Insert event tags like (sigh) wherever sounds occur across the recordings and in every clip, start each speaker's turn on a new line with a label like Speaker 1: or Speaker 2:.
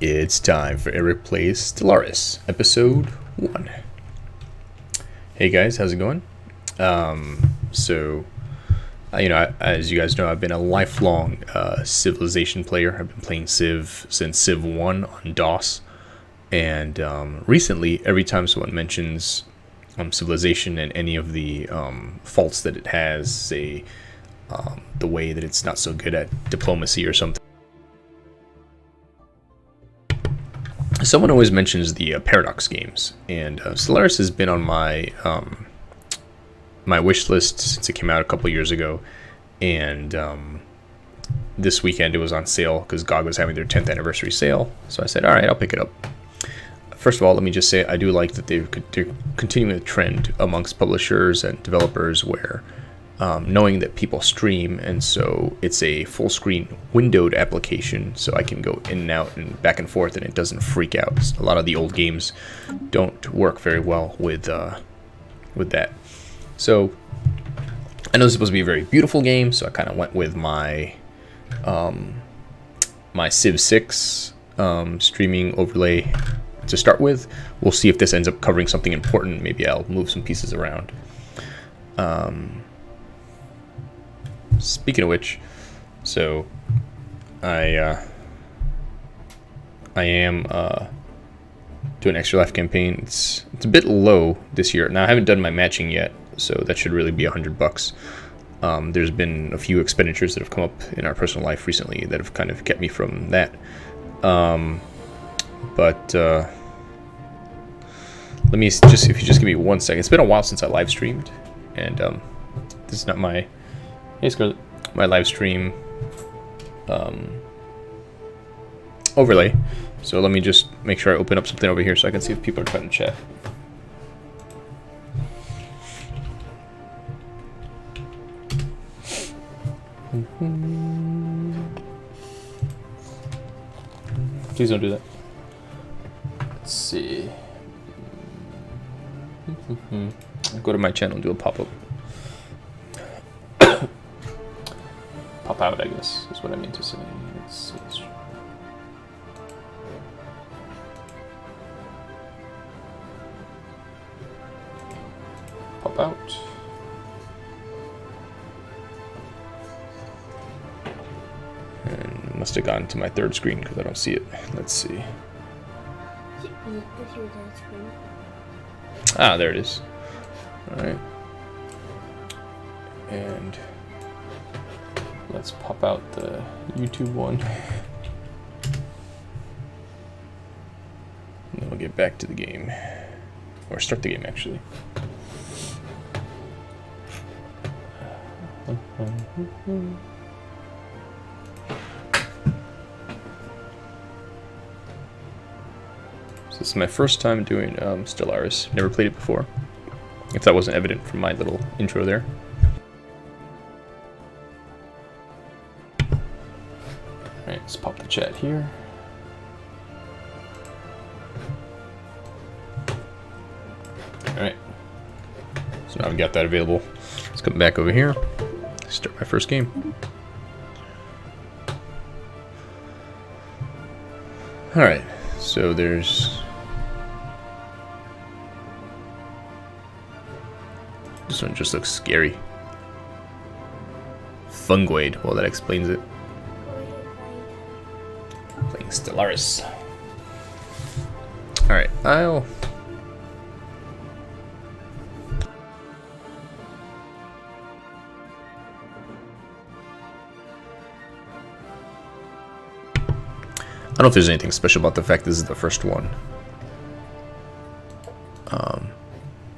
Speaker 1: It's time for Eric Plays Stellaris, Episode 1. Hey guys, how's it going? Um, so, uh, you know, as you guys know, I've been a lifelong uh, Civilization player. I've been playing Civ since Civ 1 on DOS. And um, recently, every time someone mentions um, Civilization and any of the um, faults that it has, say, um, the way that it's not so good at diplomacy or something, someone always mentions the uh, Paradox games, and uh, Stellaris has been on my um, my wish list since it came out a couple years ago, and um, this weekend it was on sale because GOG was having their 10th anniversary sale. So I said, all right, I'll pick it up. First of all, let me just say I do like that they're continuing the trend amongst publishers and developers where um, knowing that people stream, and so it's a full screen windowed application, so I can go in and out and back and forth, and it doesn't freak out. A lot of the old games don't work very well with uh, with that. So I know it's supposed to be a very beautiful game, so I kind of went with my um, my Civ 6 um, streaming overlay to start with. We'll see if this ends up covering something important. Maybe I'll move some pieces around. Um, speaking of which, so I uh, I am uh, doing extra life campaign. It's it's a bit low this year. Now I haven't done my matching yet, so that should really be a hundred bucks. Um, there's been a few expenditures that have come up in our personal life recently that have kind of kept me from that. Um, but uh, let me just if you just give me one second. It's been a while since I live streamed, and um, this is not my hey Scarlett, my live stream um, overlay. So let me just make sure I open up something over here so I can see if people are trying to chat. Please don't do that. Let's see. Go to my channel and do a pop pop out, I guess, is what I mean to say. Let's see. Pop out. And must have gone to my third screen because I don't see it. Let's see. Ah, there it is. Alright. And let's pop out the YouTube one. And (laughs) then we'll get back to the game. Or start the game, actually. So this is my first time doing um, Stellaris. Never played it before. If that wasn't evident from my little intro there. Let's pop the chat here. Alright. So now I've got that available. Let's come back over here. Start my first game. Alright, so there's This one just looks scary. Fungoid. Well, that explains it. Stellaris. Alright, I'll... I don't know if there's anything special about the fact this is the first one. Um,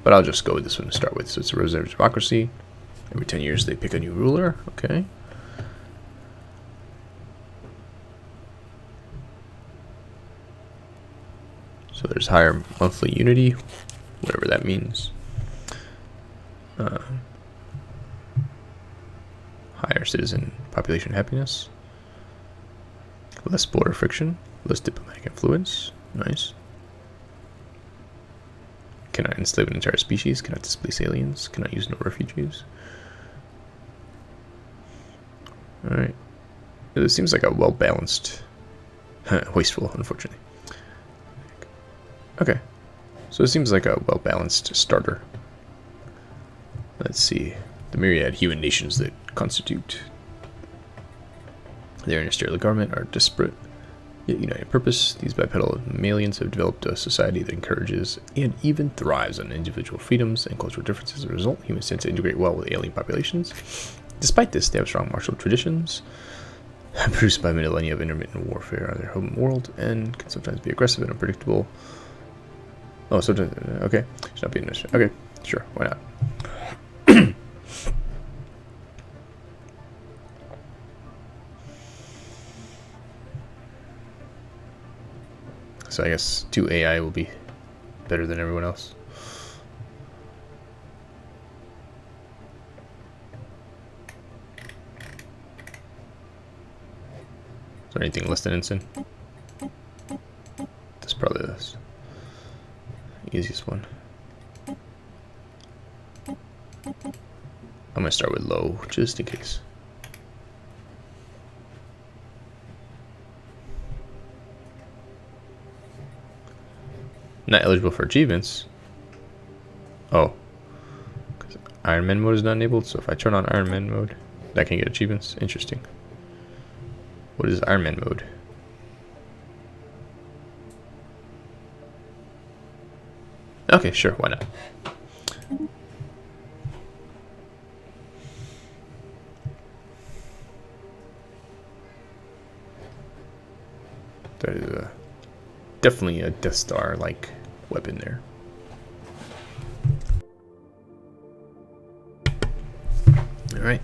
Speaker 1: but I'll just go with this one to start with. So it's a reserve democracy. Every 10 years they pick a new ruler. Okay. Higher monthly unity, whatever that means. Uh, higher citizen population happiness. Less border friction. Less diplomatic influence. Nice. Cannot enslave an entire species. Cannot displace aliens. Cannot use no refugees. Alright. It seems like a well balanced (laughs) Wasteful, unfortunately. Okay. So it seems like a well-balanced starter. Let's see. The myriad human nations that constitute their interstellar government are disparate yet united in purpose. These bipedal mammalians have developed a society that encourages and even thrives on individual freedoms and cultural differences. As a result, humans tend to integrate well with alien populations. Despite this, they have strong martial traditions (laughs) produced by millennia of intermittent warfare on their home world and can sometimes be aggressive and unpredictable. Oh, so uh, okay. Should not be an Okay, sure, why not? So I guess 2 AI will be better than everyone else. Is there anything less than ensign? That's probably the easiest one. I'm gonna start with low, just in case. Not eligible for achievements. Oh. Iron Man mode is not enabled, so if I turn on Iron Man mode, that can get achievements. Interesting. What is Iron Man mode? Okay, sure, why not? That is a, definitely a Death Star-like weapon there. Alright.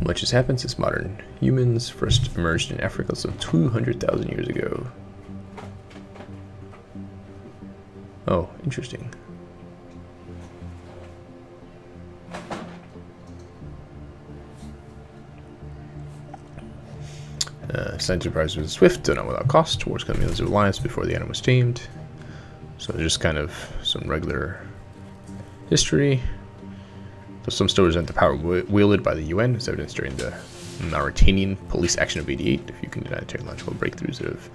Speaker 1: Much has happened since modern humans first emerged in Africa some 200,000 years ago. Oh, interesting. Uh, enterprise was swift and not without cost towards into alliance before the enemy was tamed. So just kind of some regular history. So some stores had the power wielded by the UN, as evidenced during the Mauritanian police action of 88. If you can deny technological breakthroughs that have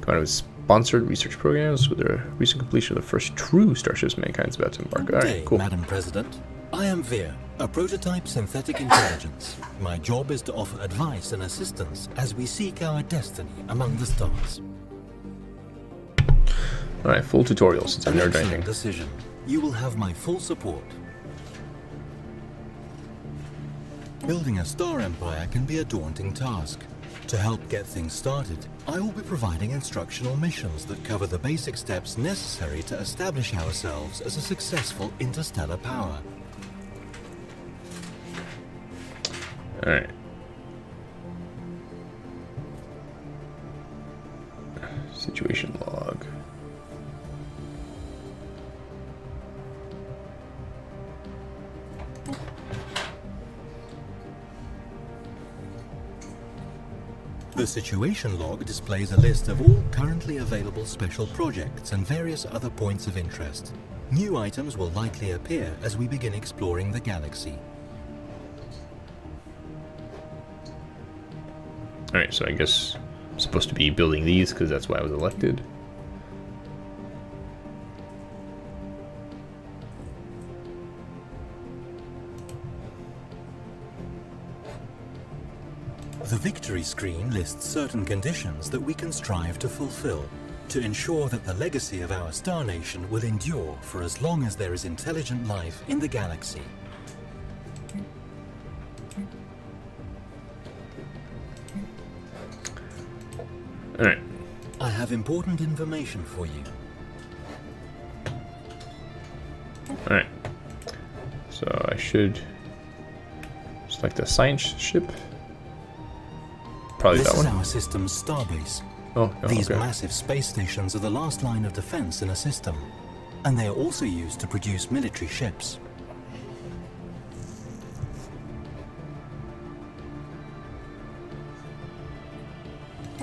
Speaker 1: come out of sponsored research programs with the recent completion of the first true starships mankind is about to embark.
Speaker 2: All right, day, cool. Madam President. I am VIR, a prototype synthetic intelligence. My job is to offer advice and assistance as we seek our destiny among the stars.
Speaker 1: Alright, full tutorial since I've never done anything.
Speaker 2: decision. You will have my full support. Building a star empire can be a daunting task. To help get things started, I will be providing instructional missions that cover the basic steps necessary to establish ourselves as a successful interstellar power.
Speaker 1: Alright. Situation log.
Speaker 2: The situation log displays a list of all currently available special projects and various other points of interest. New items will likely appear as we begin exploring the galaxy.
Speaker 1: Alright, so I guess I'm supposed to be building these because that's why I was elected.
Speaker 2: The victory screen lists certain conditions that we can strive to fulfill to ensure that the legacy of our star nation will endure for as long as there is intelligent life in the galaxy.
Speaker 1: Alright.
Speaker 2: I have important information for you.
Speaker 1: Alright. So I should select the science ship. Probably
Speaker 2: this
Speaker 1: that one.
Speaker 2: This is our system's starbase.
Speaker 1: Oh, oh
Speaker 2: These
Speaker 1: okay.
Speaker 2: massive space stations are the last line of defense in a system, and they are also used to produce military ships.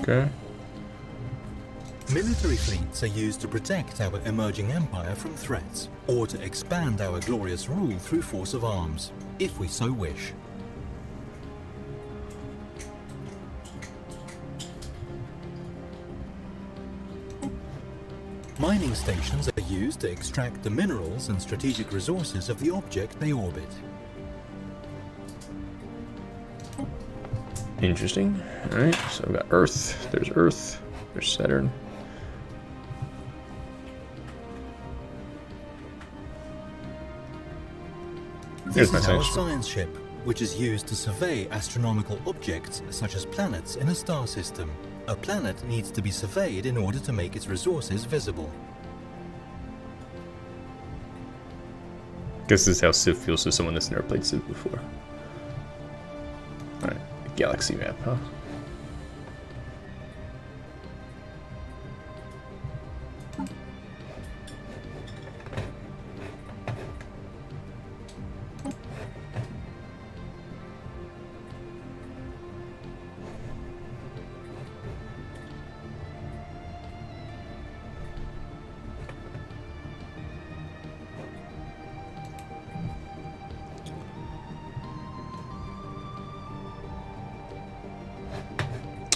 Speaker 1: Okay.
Speaker 2: Military fleets are used to protect our emerging empire from threats, or to expand our glorious rule through force of arms, if we so wish. Mining stations are used to extract the minerals and strategic resources of the object they orbit.
Speaker 1: Interesting. Alright, so I've got Earth. There's Earth. There's Saturn.
Speaker 2: This is our science ship, which is used to survey astronomical objects such as planets in a star system. A planet needs to be surveyed in order to make its resources visible.
Speaker 1: Guess this is how Civ feels to someone that's never played Civ before. Alright, galaxy map, huh?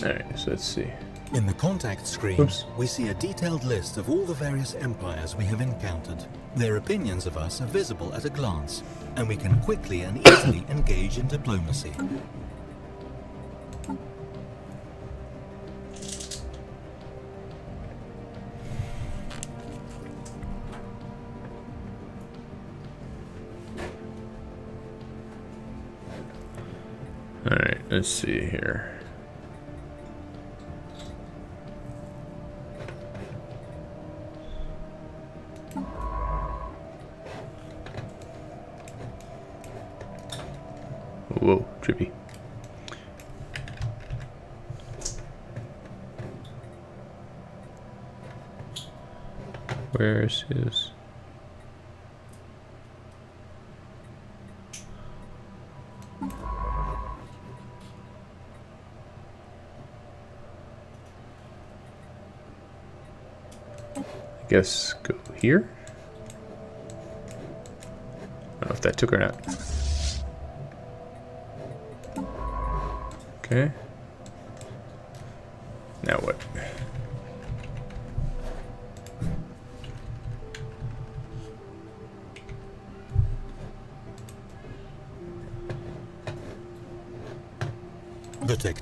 Speaker 1: Alright, so let's see.
Speaker 2: In the contact screen,
Speaker 1: Oops.
Speaker 2: we see a detailed list of all the various empires we have encountered. Their opinions of us are visible at a glance, and we can quickly and easily engage in diplomacy.
Speaker 1: Alright, let's see here. Whoa, trippy. I guess go here? I don't know if that took or not. Okay.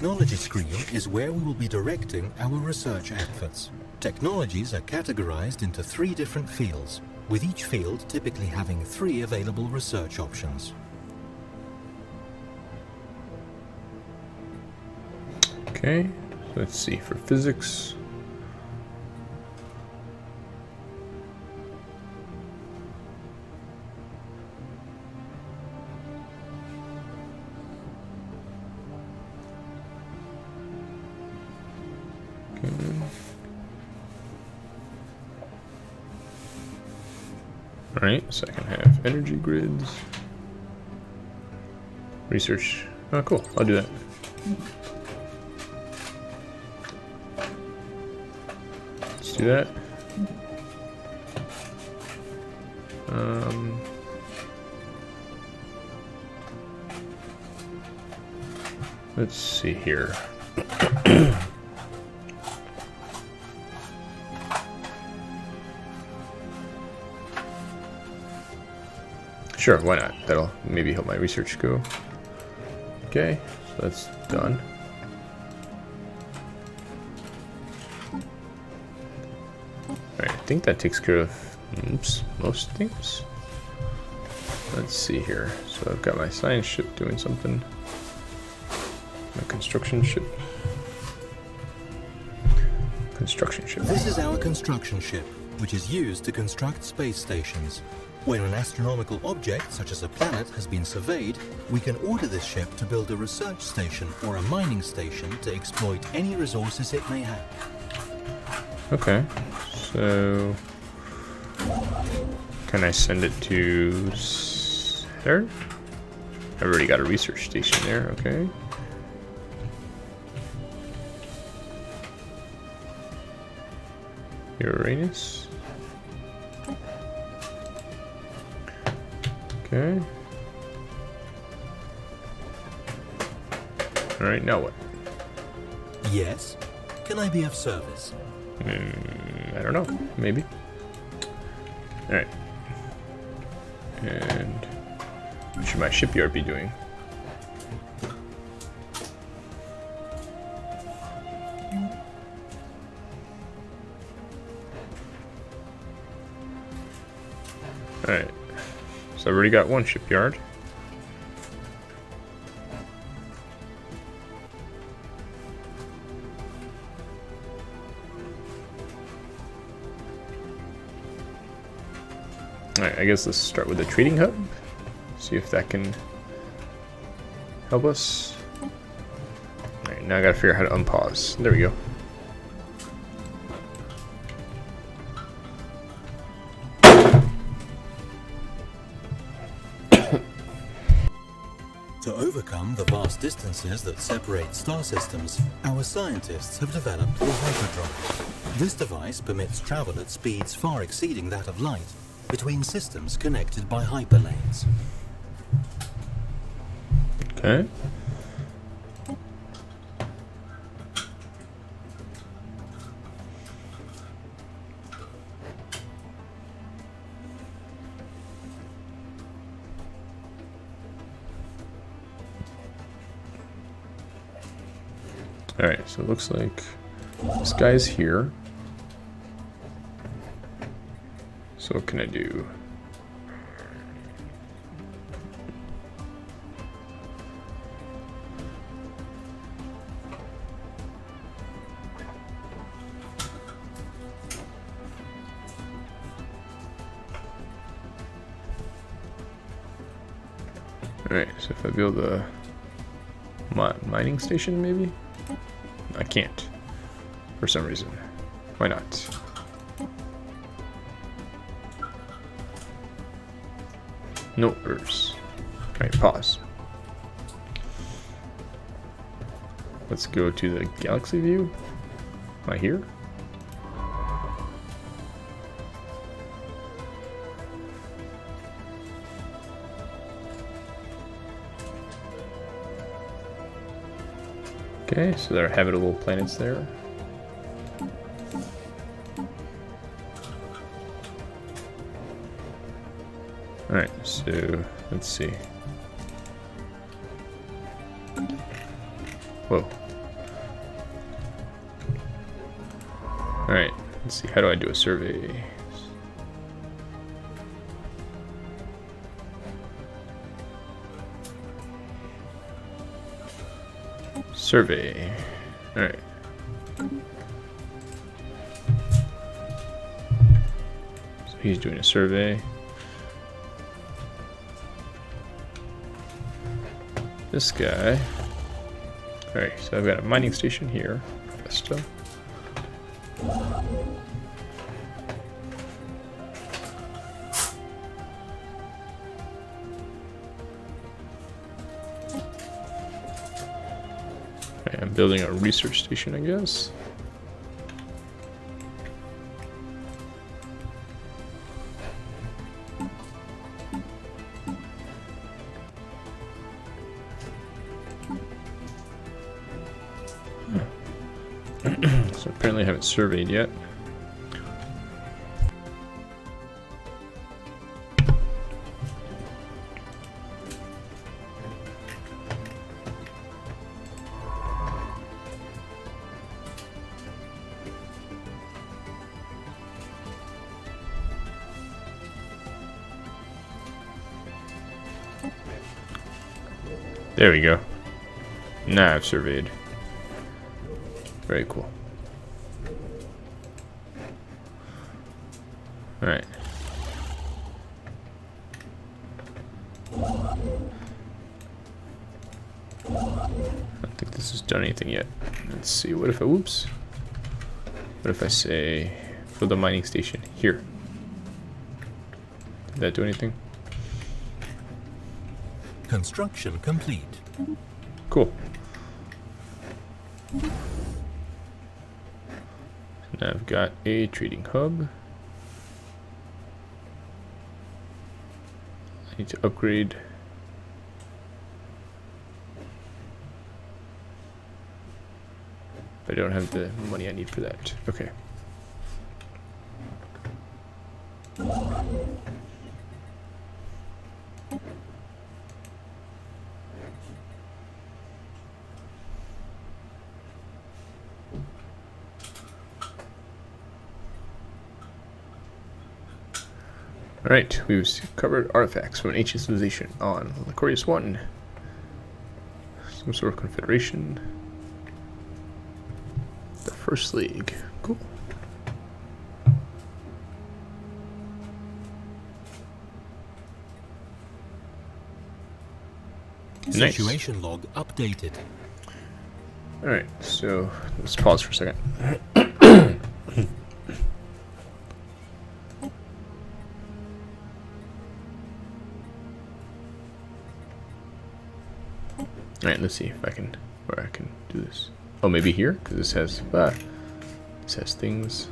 Speaker 2: Technology screen is where we will be directing our research efforts. Technologies are categorized into three different fields, with each field typically having three available research options.
Speaker 1: Okay, let's see for physics. Can have energy grids, research. Oh, cool. I'll do that. Let's do that. Um, let's see here. (clears throat) Sure, why not? That'll maybe help my research go. Okay, so that's done. Alright, I think that takes care of oops, most things. Let's see here. So I've got my science ship doing something. My construction ship. Construction ship.
Speaker 2: This is our construction ship, which is used to construct space stations. When an astronomical object, such as a planet, has been surveyed, we can order this ship to build a research station or a mining station to exploit any resources it may have.
Speaker 1: Okay, so can I send it to there? I've already got a research station there. Okay. Uranus. Okay. All right, now what?
Speaker 2: Yes? Can I be of service?
Speaker 1: Mm, I don't know. Maybe. Alright. And what should my shipyard be doing? I've already got one shipyard. Alright, I guess let's start with the trading hub. See if that can help us. Alright, now I gotta figure out how to unpause. There we go.
Speaker 2: Distances that separate star systems, our scientists have developed the hyperdrive. This device permits travel at speeds far exceeding that of light between systems connected by hyperlanes.
Speaker 1: Okay. Looks like this guy's here. So what can I do? Alright, so if I build a mining station maybe? Can't. For some reason. Why not? No errors. Alright, pause. Let's go to the galaxy view. Am I here? Okay, so there are habitable planets there. Alright, so let's see. Whoa. Alright, let's see, how do I do a survey? Survey. Alright. So he's doing a survey. This guy. Alright, so I've got a mining station here. Vesta. Building a research station, I guess. Hmm. (clears throat) so apparently I haven't surveyed yet. There we go. Now I've surveyed. Very cool. Alright. I don't think this has done anything yet. Let's see, what if I, whoops. What if I say, build a mining station here? Did that do anything?
Speaker 2: Construction complete.
Speaker 1: Cool. Now I've got a trading hub. I need to upgrade. I don't have the money I need for that. Okay. Alright, we've covered artifacts from an ancient civilization on Licorius 1. Some sort of confederation. The First League. Cool.
Speaker 2: Nice. Situation log updated.
Speaker 1: Alright, so let's pause for a second. Let's see if I can, where I can do this. Oh, maybe here? Because this has, uh, this has things.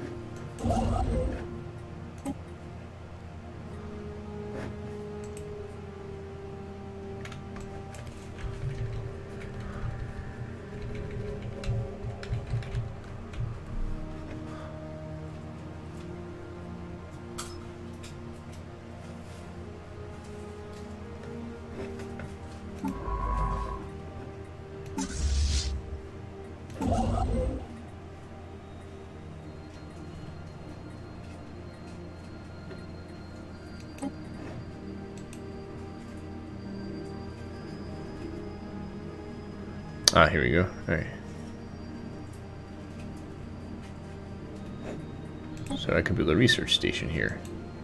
Speaker 1: Research station here.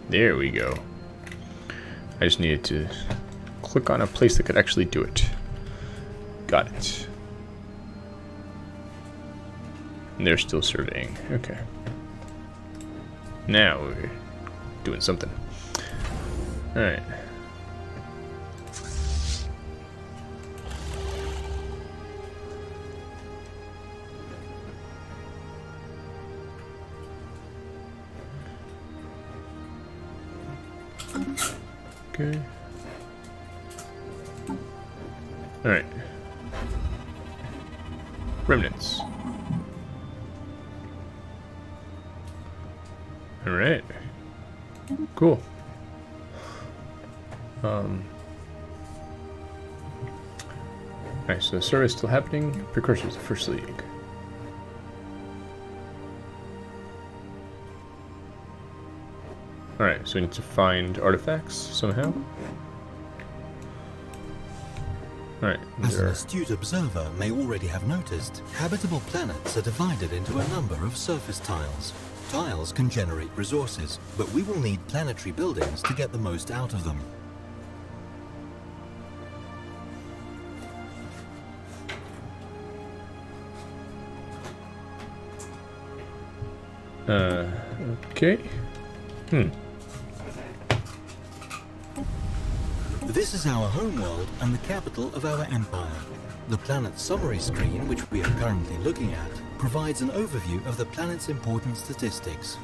Speaker 1: There we go. I just needed to click on a place that could actually do it. Got it. And they're still surveying. Okay. Now we're doing something. Alright. Okay. Alright. Remnants. Alright. Cool. Um. Alright, so the survey is still happening. Precursors of First League. So we need to find artifacts somehow. Alright.
Speaker 2: As an astute observer may already have noticed, habitable planets are divided into a number of surface tiles. Tiles can generate resources, but we will need planetary buildings to get the most out of them.
Speaker 1: Uh, okay. Hmm.
Speaker 2: Is our homeworld and the capital of our empire. The planet summary screen, which we are currently looking at, provides an overview of the planet's important statistics.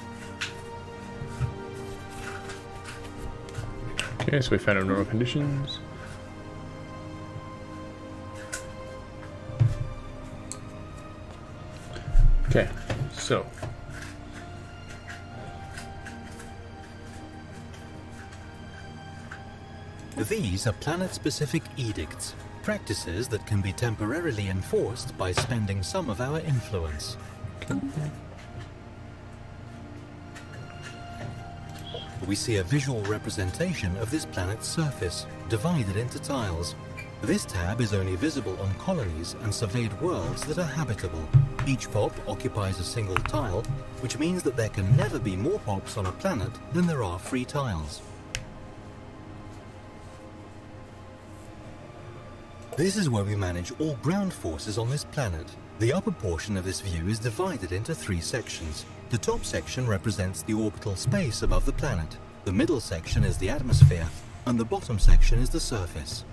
Speaker 1: Okay, so we found our normal conditions. Okay, so
Speaker 2: These are planet-specific edicts, practices that can be temporarily enforced by spending some of our influence. We see a visual representation of this planet's surface, divided into tiles. This tab is only visible on colonies and surveyed worlds that are habitable. Each pop occupies a single tile, which means that there can never be more pops on a planet than there are free tiles. This is where we manage all ground forces on this planet. The upper portion of this view is divided into three sections. The top section represents the orbital space above the planet, the middle section is the atmosphere, and the bottom section is the surface.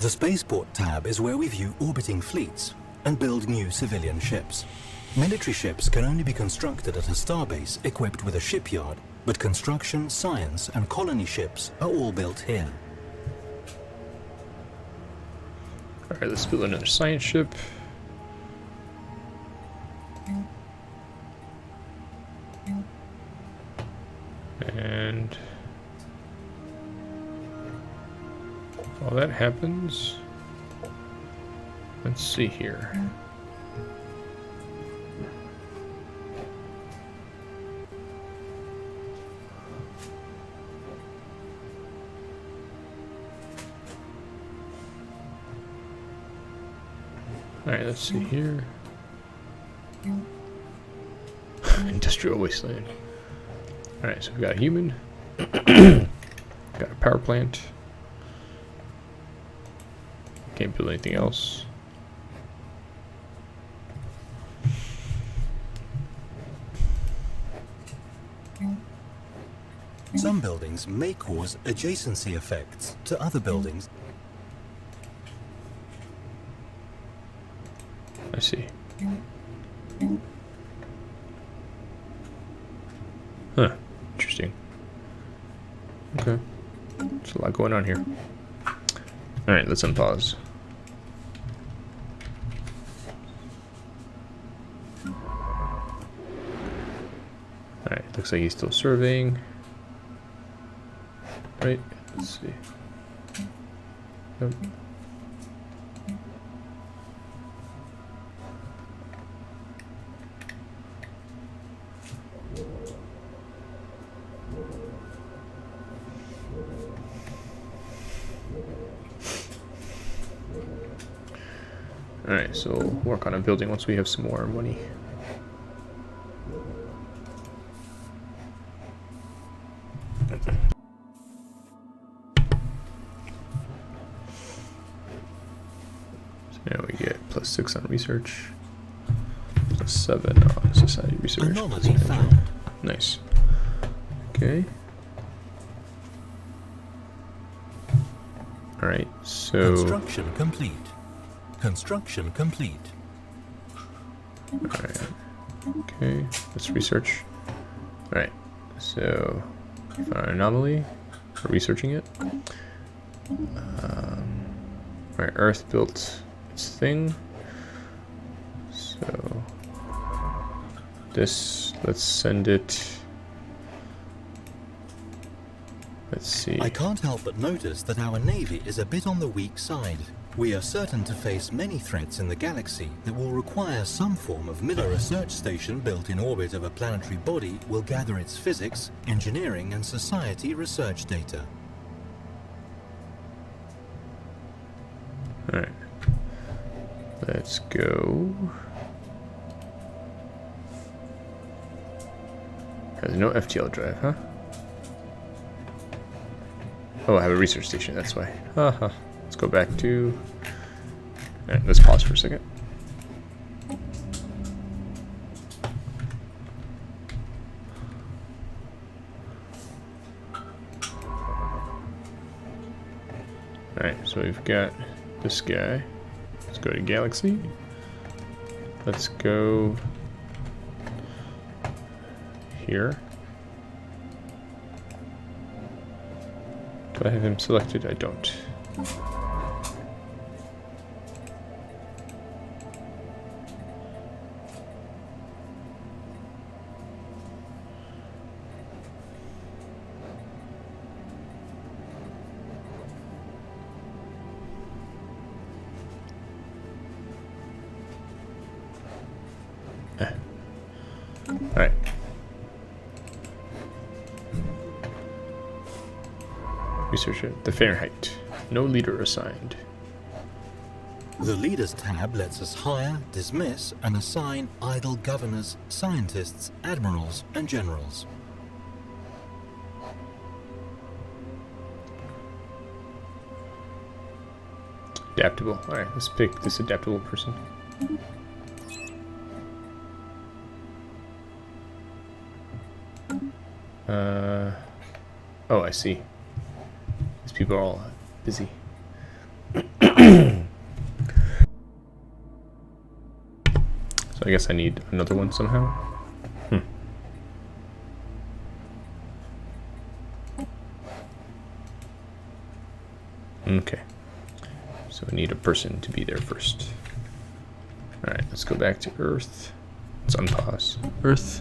Speaker 2: The Spaceport tab is where we view orbiting fleets and build new civilian ships. Military ships can only be constructed at a starbase equipped with a shipyard, but construction, science, and colony ships are all built here.
Speaker 1: Alright, let's build another science ship. And while that happens, let's see here. Alright, let's see here. (laughs) Industrial wasteland. Alright, so we've got a human. (clears throat) got a power plant. Can't build anything else.
Speaker 2: Some buildings may cause adjacency effects to other buildings.
Speaker 1: I see. Huh. Interesting. Okay. There's a lot going on here. Alright, let's unpause. Alright, looks like he's still surveying. Right, let's see. Yep. On building once we have some more money. So now we get plus six on research, plus seven on society research. plus
Speaker 2: Anomaly found.
Speaker 1: Nice. Okay. Alright, so.
Speaker 2: Construction complete. Construction complete.
Speaker 1: Alright. Okay, let's research. Alright, so. Found an anomaly. We're researching it. Um, Alright, Earth built its thing. So. This, let's send it. Let's see.
Speaker 2: I can't help but notice that our navy is a bit on the weak side. We are certain to face many threats in the galaxy that will require some form of military research station built in orbit of a planetary body will gather its physics, engineering and society research data.
Speaker 1: Alright. Let's go. Has no FTL drive, huh? Oh, I have a research station, that's why. Haha. Let's go back to... Alright, let's pause for a second. Alright, so we've got this guy. Let's go to Galaxy. Let's go here. Do I have him selected? I don't. Fahrenheit. No leader assigned.
Speaker 2: The Leaders tab lets us hire, dismiss, and assign idle governors, scientists, admirals, and generals.
Speaker 1: Adaptable. Alright, let's pick this adaptable person. Uh, oh, I see. People are all busy. (coughs) so I guess I need another one somehow. Hmm. Okay. So we need a person to be there first. Alright, let's go back to Earth. Let's unpause. Earth.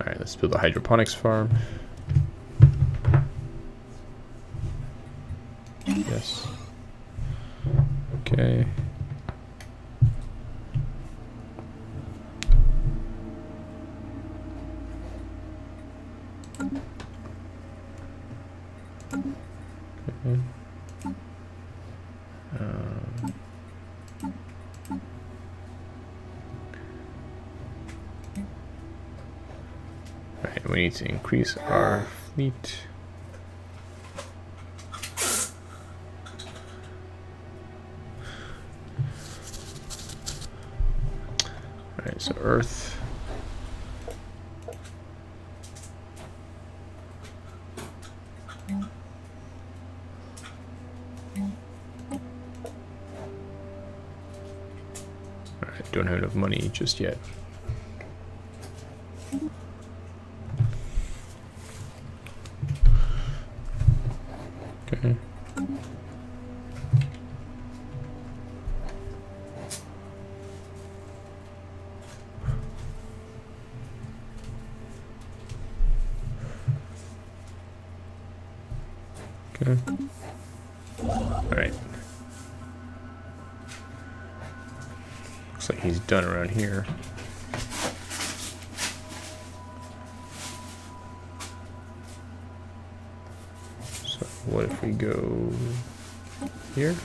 Speaker 1: Alright, let's build a hydroponics farm. Yes. Okay. Okay. Um, Right, we need to increase our fleet. Alright, so Earth. Alright, don't have enough money just yet. Here. So what if we go here?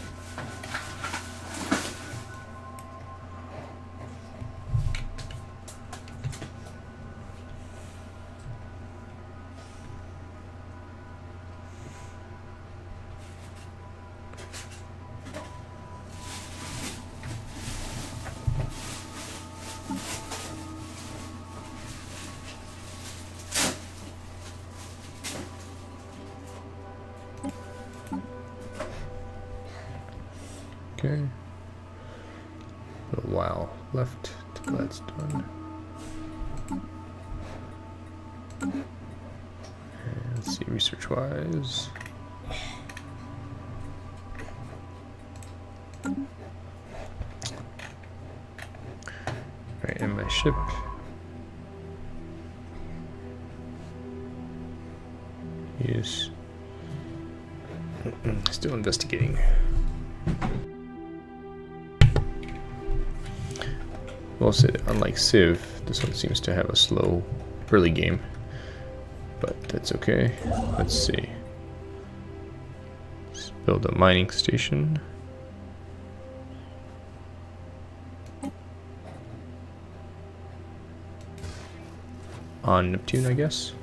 Speaker 1: Unlike Civ, this one seems to have a slow early game, but that's okay. Let's see. Let's build a mining station. On Neptune, I guess.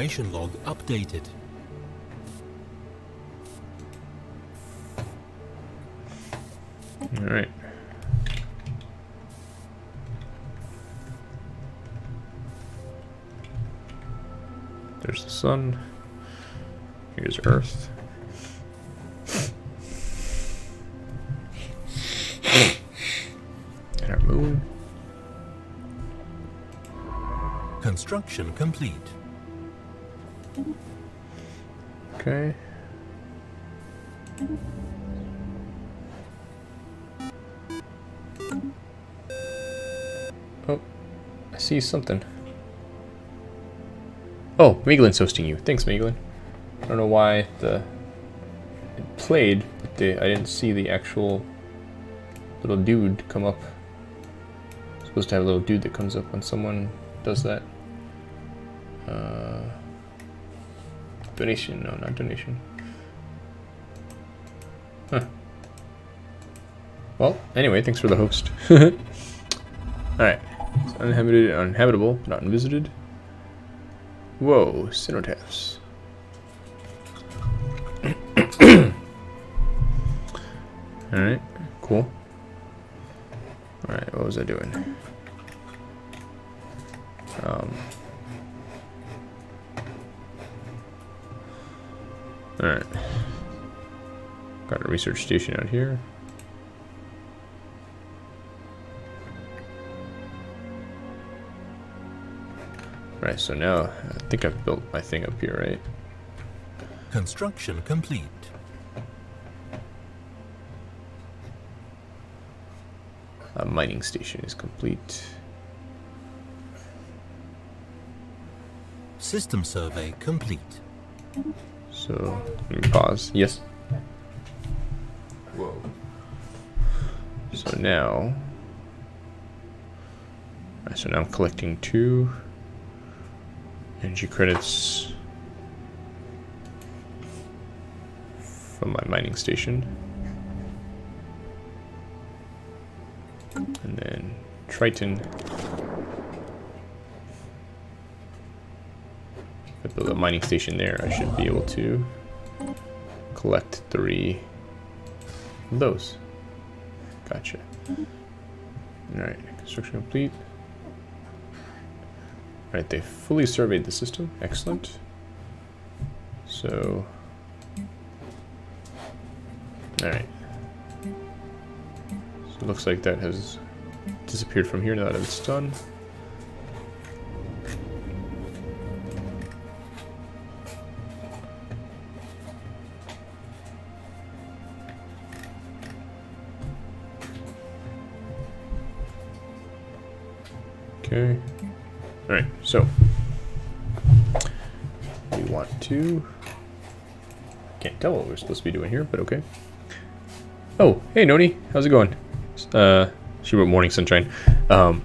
Speaker 2: Situation log updated.
Speaker 1: All right. There's the sun. Here's Earth. And our moon.
Speaker 2: Construction complete.
Speaker 1: Okay. Oh, I see something. Oh, Meaglin's hosting you. Thanks, Meaglin. I don't know why the it played, but the, I didn't see the actual little dude come up. supposed to have a little dude that comes up when someone does that. Uh, donation? No, not donation. Huh. Well, anyway, thanks for the host. (laughs) Alright. It's uninhabited, uninhabitable, not unvisited. Whoa, cenotaphs. Research station out here. Right, so now I think I've built my thing up here, right?
Speaker 2: Construction complete.
Speaker 1: A mining station is complete.
Speaker 2: System survey complete.
Speaker 1: So let me pause. Yes. Now, so now I'm collecting two energy credits from my mining station. And then Triton. If I build a mining station there, I should be able to collect three of those. Gotcha. Alright, construction complete. Alright, they fully surveyed the system. Excellent. So... Alright. So it looks like that has disappeared from here now that it's done. Supposed to be doing here, but okay. Oh, hey Noni, how's it going? Uh she wrote morning sunshine. Um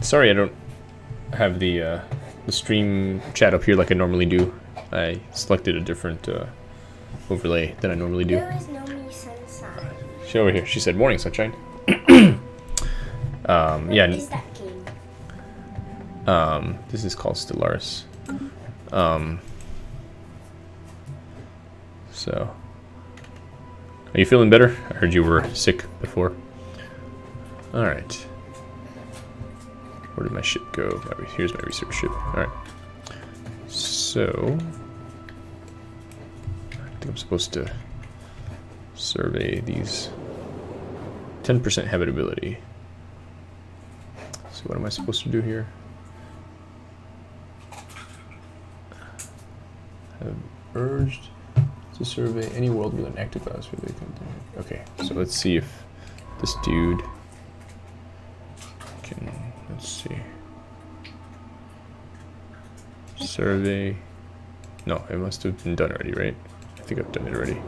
Speaker 1: sorry I don't have the uh the stream chat up here like I normally do. I selected a different uh overlay than I normally do.
Speaker 3: There is no me sunshine.
Speaker 1: She over here. She said morning sunshine. um
Speaker 3: What
Speaker 1: yeah,
Speaker 3: is that game?
Speaker 1: Um, this is called Stellaris. Um, so, are you feeling better? I heard you were sick before. All right. Where did my ship go? Here's my research ship. All right. So, I think I'm supposed to survey these. 10% habitability. So what am I supposed to do here? have urged to survey any world with an active biosphere. Okay, so let's see if this dude can, let's see. Survey. No, it must have been done already, right? I think I've done it already.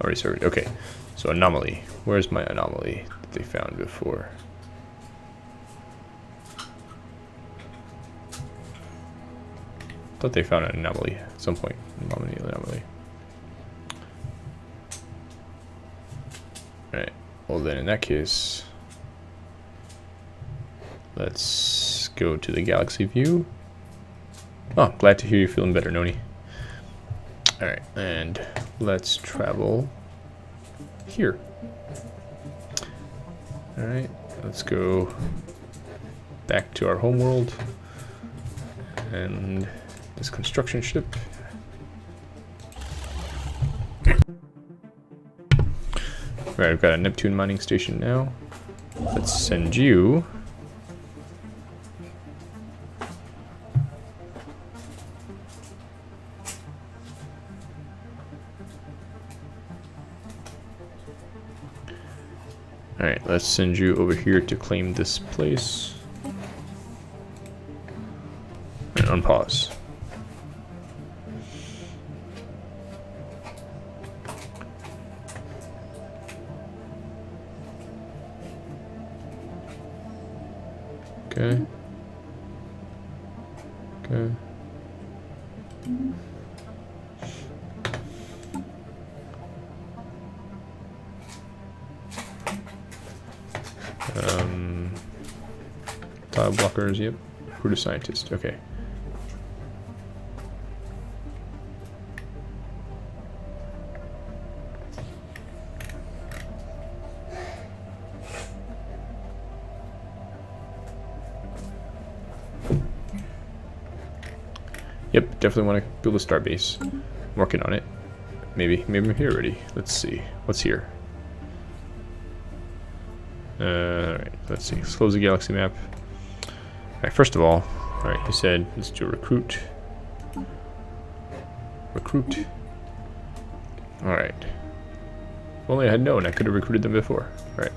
Speaker 1: Already surveyed. Okay, so anomaly. Where's my anomaly that they found before? Thought they found an anomaly at some point. Anomaly, anomaly. Alright, Well then, in that case, let's go to the galaxy view. Oh, glad to hear you're feeling better, Noni. Alright, and let's travel here. Alright, let's go back to our homeworld and this construction ship. Right, I've got a Neptune mining station now. Let's send you Alright, let's send you over here to claim this place. And unpause. A scientist, okay. Yep, definitely want to build a star base. I'm working on it. Maybe, maybe I'm here already. Let's see. What's here? Uh, alright, let's see. Let's close the galaxy map. First of all, alright, he said, let's do recruit. Recruit. Alright. If only I had known, I could have recruited them before. Alright.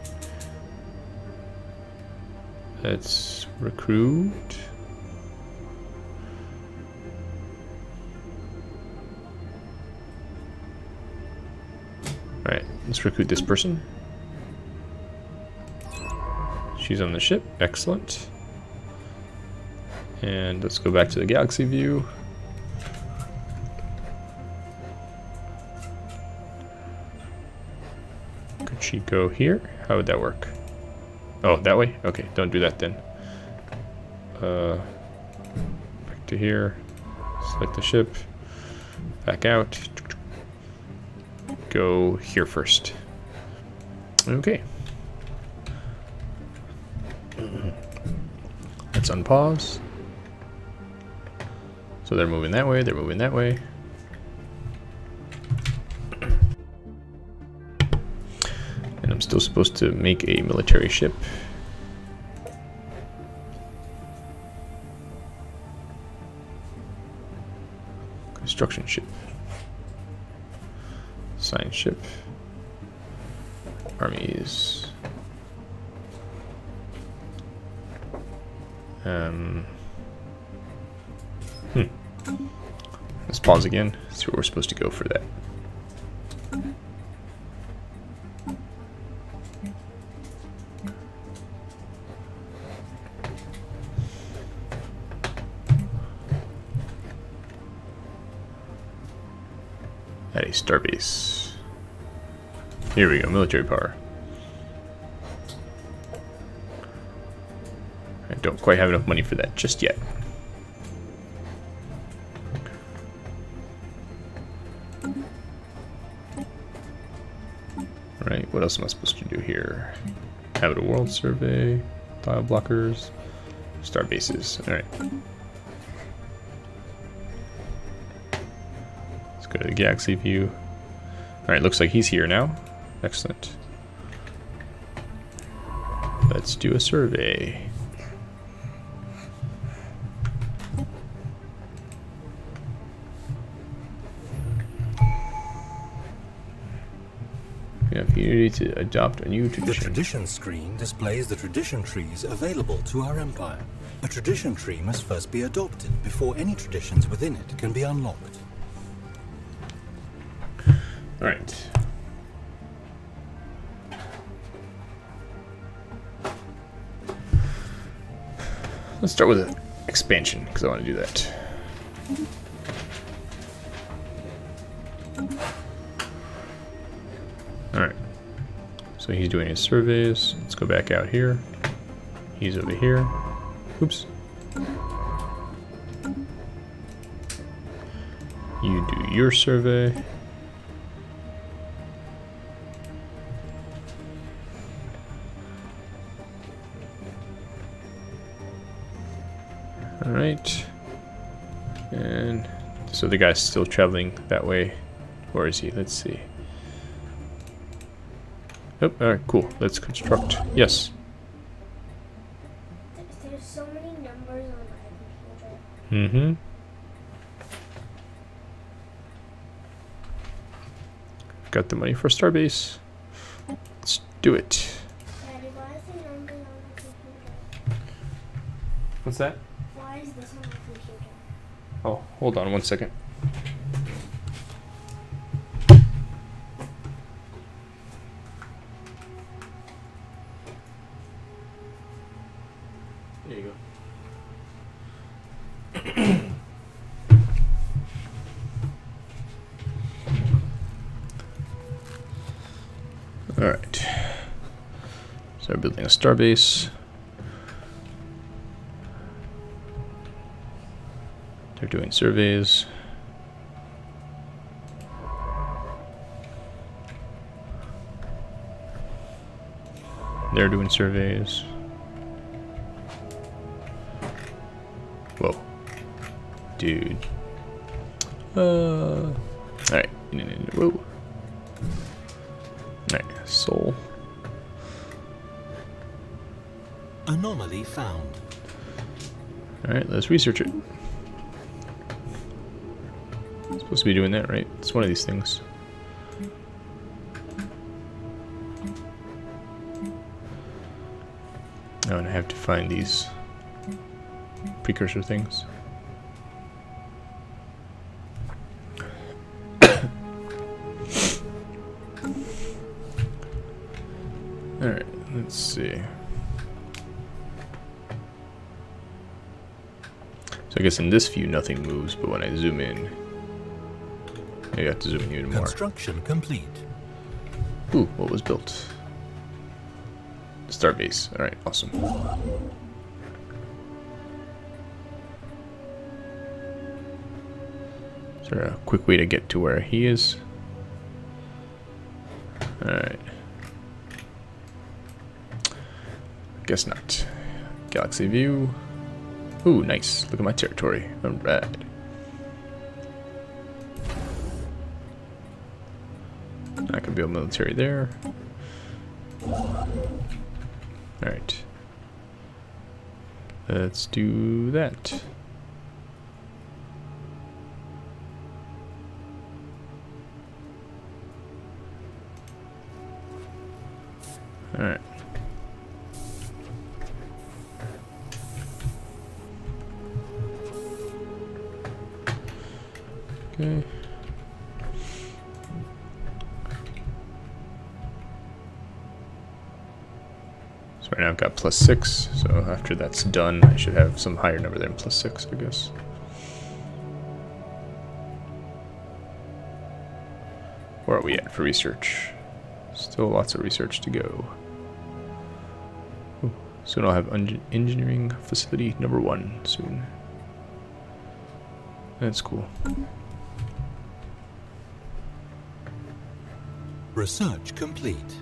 Speaker 1: Let's recruit. Alright, let's recruit this person. She's on the ship. Excellent. And let's go back to the galaxy view. Could she go here? How would that work? Oh, that way? Okay, don't do that then. Uh, back to here. Select the ship. Back out. Go here first. Okay. (clears throat) Let's unpause. So they're moving that way, they're moving that way. And I'm still supposed to make a military ship. Construction ship. Science ship. Armies. Um, pause again, see where we're supposed to go for that. At a starbase. Here we go, military power. I don't quite have enough money for that just yet. Else am I supposed to do here? Habitable world survey, tile blockers, star bases. Alright. Let's go to the galaxy view. Alright, looks like he's here now. Excellent. Let's do a survey. Adopt a new
Speaker 2: The
Speaker 1: tradition.
Speaker 2: tradition screen displays the tradition trees available to our empire. A tradition tree must first be adopted before any traditions within it can be unlocked.
Speaker 1: Alright. Let's start with an expansion, because I want to do that. So he's doing his surveys. Let's go back out here. He's over here. Oops. You do your survey. Alright. And so the guy's still traveling that way. Where is he? Let's see. Oh, alright, cool. Let's construct. Yes.
Speaker 3: Th- There's so many numbers on my computer.
Speaker 1: Mm-hmm. Got the money for Starbase. Let's do it.
Speaker 3: Daddy, why is the numbers on my computer?
Speaker 1: What's that?
Speaker 3: Why is this on my computer?
Speaker 1: Oh, hold on one second. So we're building a starbase. They're doing surveys. They're doing surveys. Whoa. Dude. Uh. Alright. Whoa.
Speaker 2: Found.
Speaker 1: Alright, let's research it. Supposed to be doing that, right? It's one of these things. Oh, and I have to find these precursor things. Guess in this view nothing moves, but when I zoom in, I have to zoom in even more.
Speaker 2: Construction complete.
Speaker 1: Ooh, what was built? Starbase. Alright, awesome. Is there a quick way to get to where he is? Alright. Guess not. Galaxy view. Ooh, nice. Look at my territory. Alright. I can build military there. Alright. Let's do that. Plus six, so after that's done, I should have some higher number than plus six, I guess. Where are we at for research? Still lots of research to go. Ooh, soon I'll have engineering facility number one soon. That's cool.
Speaker 2: Research complete.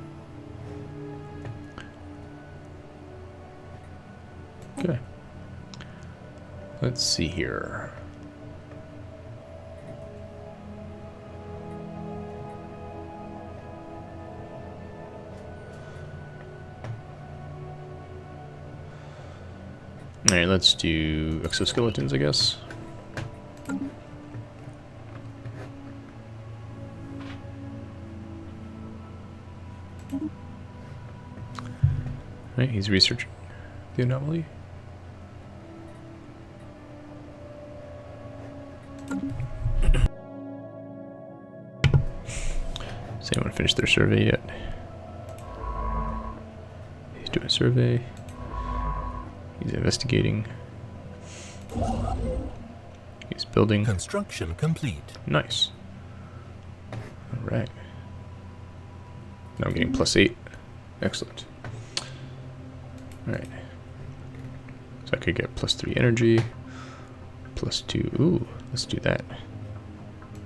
Speaker 1: Let's see here. Alright, let's do exoskeletons, I guess. Right, he's researching the anomaly. Finished their survey yet? He's doing a survey. He's investigating. He's building.
Speaker 2: Construction complete.
Speaker 1: Nice. Alright. Now I'm getting plus eight. Excellent. Alright. So I could get plus three energy. Plus two. Ooh, let's do that.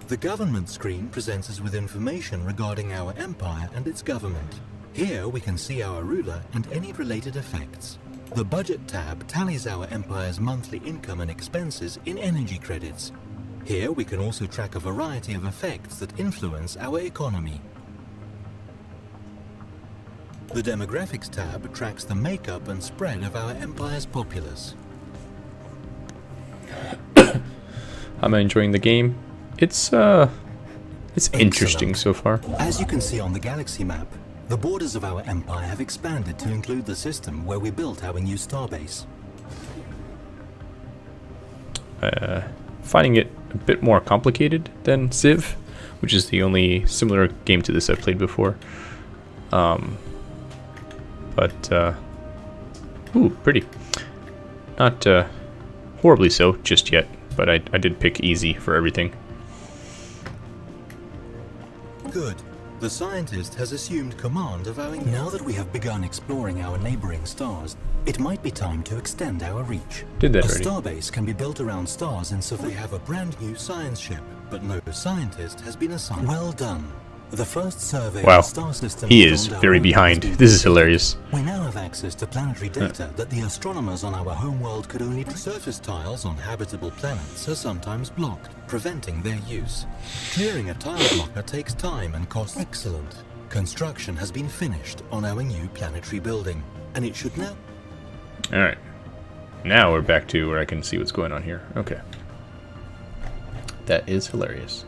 Speaker 2: The government screen presents us with information regarding our empire and its government. Here we can see our ruler and any related effects. The budget tab tallies our empire's monthly income and expenses in energy credits. Here we can also track a variety of effects that influence our economy. The demographics tab tracks the makeup and spread of our empire's populace. (coughs)
Speaker 1: I'm enjoying the game. It's uh it's interesting so far.
Speaker 2: As you can see on the galaxy map, the borders of our empire have expanded to include the system where we built our new starbase.
Speaker 1: Uh finding it a bit more complicated than Civ, which is the only similar game to this I've played before. Um but uh ooh, pretty. Not uh horribly so just yet, but I I did pick easy for everything.
Speaker 2: Good. The scientist has assumed command of our... Now that we have begun exploring our neighboring stars, it might be time to extend our reach.
Speaker 1: Did that
Speaker 2: a
Speaker 1: already.
Speaker 2: starbase can be built around stars and so they have a brand new science ship, but no scientist has been assigned. Well done. The first survey
Speaker 1: Wow.
Speaker 2: of the star system
Speaker 1: He is very behind. This is hilarious.
Speaker 2: We now have access to planetary data that the astronomers on our homeworld could only surface tiles on habitable planets are sometimes blocked, preventing their use. Clearing a tile blocker takes time and costs excellent. Construction has been finished on our new planetary building, and it should now
Speaker 1: Alright. Now we're back to where I can see what's going on here. Okay. That is hilarious.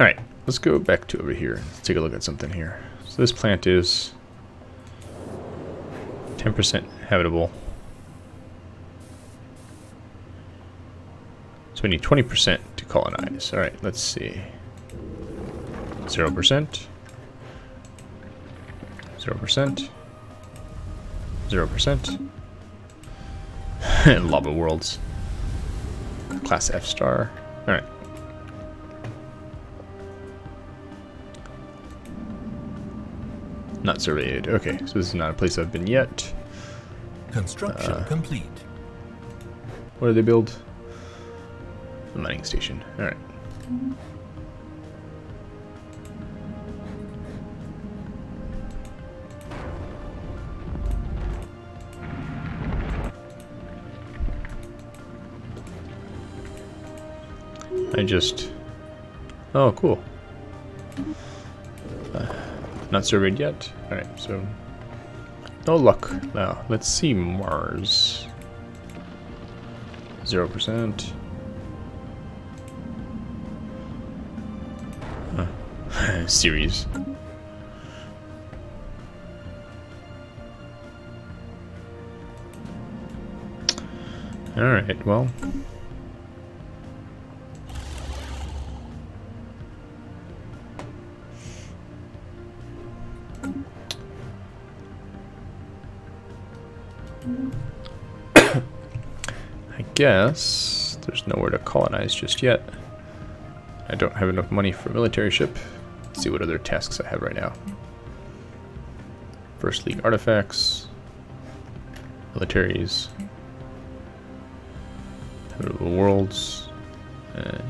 Speaker 1: Alright. let's go back to over here. Let's take a look at something here. So this plant is 10% habitable. So we need 20% to colonize. All right, let's see. 0%. 0%. 0%. And lava worlds. Class F star. Alright. Not surveyed. Okay, so this is not a place I've been yet.
Speaker 2: Construction
Speaker 1: Uh.
Speaker 2: complete.
Speaker 1: What do they build? A mining station. Alright. I just... Oh, cool. Not surveyed yet. Alright, so... No luck. Now, let's see Mars. Zero percent. (laughs) Ceres. Alright, well. (coughs) I guess there's nowhere to colonize just yet. I don't have enough money for a military ship. Let's see what other tasks I have right now. First League artifacts, militaries, habitable worlds, and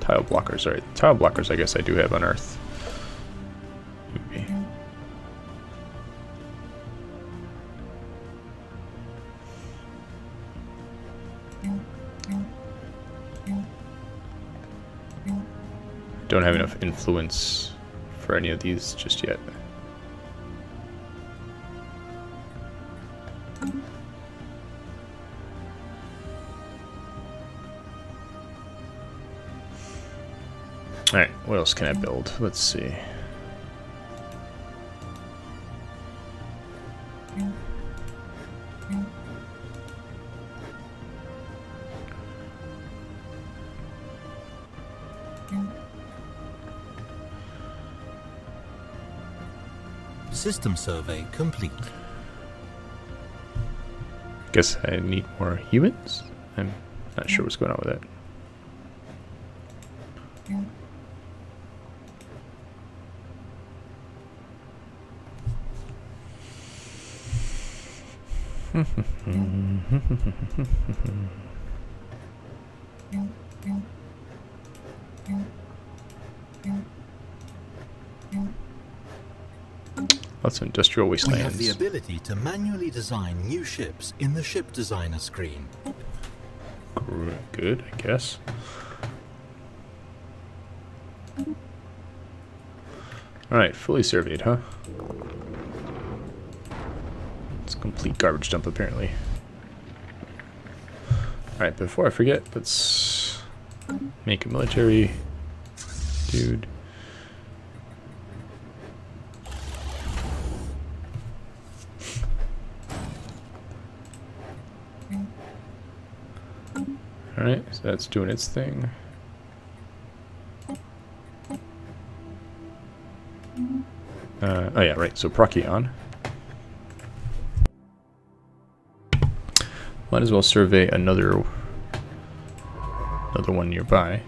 Speaker 1: tile blockers. Alright, tile blockers I guess I do have on Earth. Don't have enough influence for any of these just yet. Alright, what else can I build? Let's see.
Speaker 2: System survey complete.
Speaker 1: Guess I need more humans? I'm not sure what's going on with that. Lots (laughs) (laughs) of industrial
Speaker 2: We have the ability to manually design new ships in the ship designer screen.
Speaker 1: Good, I guess. Alright, fully surveyed, huh? It's a complete garbage dump, apparently. Alright, before I forget, let's make a military dude. Alright, so that's doing its thing. Uh, oh yeah, right, so Procyon. Might as well survey another another one nearby.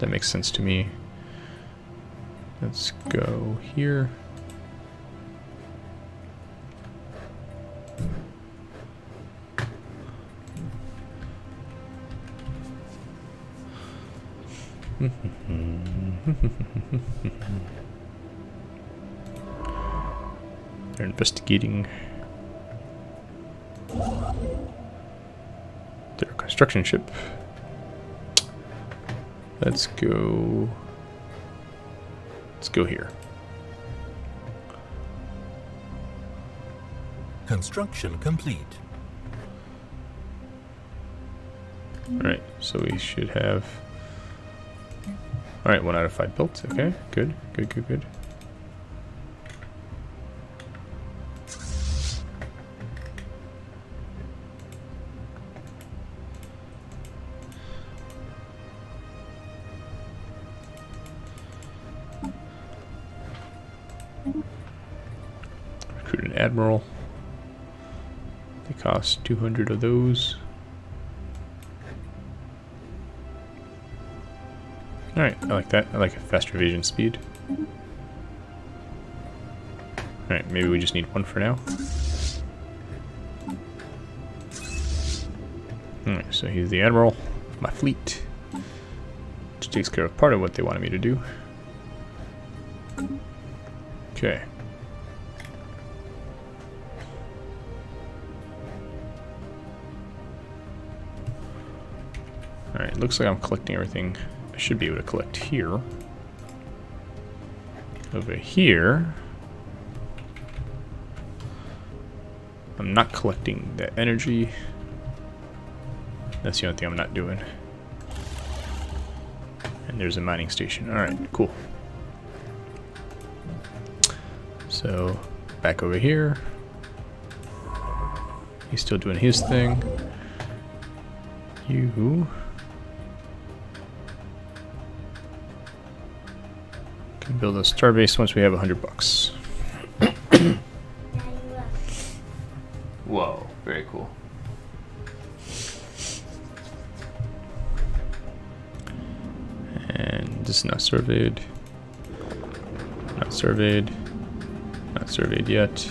Speaker 1: That makes sense to me. Let's go here. Investigating their construction ship. Let's go. Let's go here.
Speaker 2: Construction complete.
Speaker 1: Alright, so we should have Alright, one out of five built. Okay, good, good, good, good. Cost 200 of those. Alright, I like that. I like a faster vision speed. Alright, maybe we just need one for now. Alright, so he's the admiral of my fleet. Which takes care of part of what they wanted me to do. Okay. Alright, looks like I'm collecting everything I should be able to collect here. Over here. I'm not collecting the energy. That's the only thing I'm not doing. And there's a mining station. Alright, cool. So, back over here. He's still doing his thing. You build a starbase once we have a hundred bucks.
Speaker 3: Now you left.
Speaker 1: Whoa, very cool. And this is not surveyed. Not surveyed. Not surveyed yet.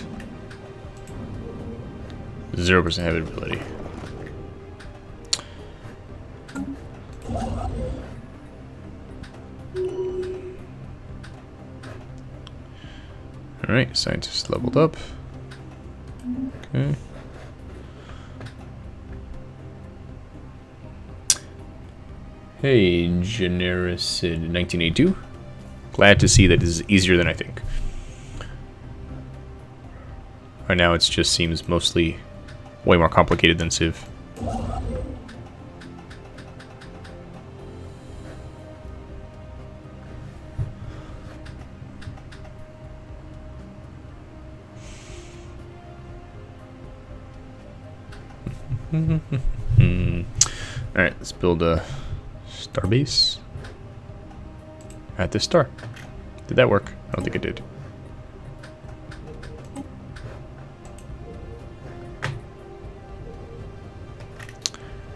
Speaker 1: Zero percent habitability. Alright, scientists leveled up. Okay. Hey, Genericid 1982. Glad to see that this is easier than I think. Right now it just seems mostly way more complicated than Civ. Build a starbase at this star. Did that work? I don't think it did.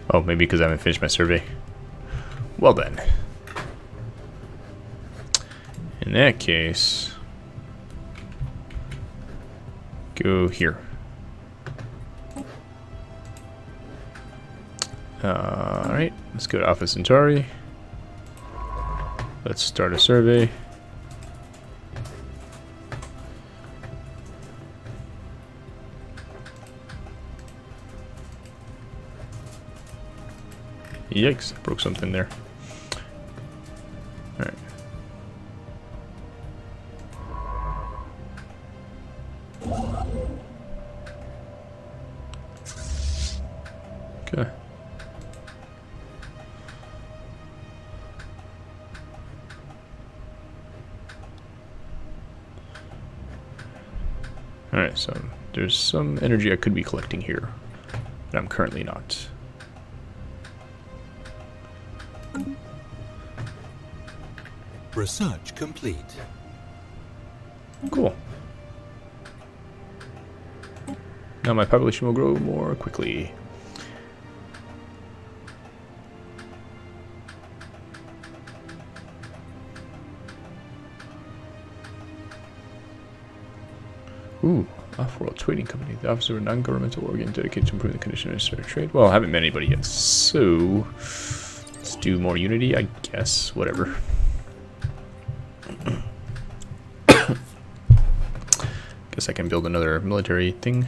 Speaker 1: Oh, maybe because I haven't finished my survey. Well then. In that case, go here. Let's go to Alpha Centauri. Let's start a survey. Yikes, I broke something there. Energy I could be collecting here, but I'm currently not.
Speaker 2: Research complete.
Speaker 1: Cool. Now my population will grow more quickly. Ooh, off-world trading company. The office of a non-governmental organ dedicated to improving the condition of necessary trade. Well, I haven't met anybody yet, so let's do more unity, I guess. Whatever. (coughs) Guess I can build another military thing.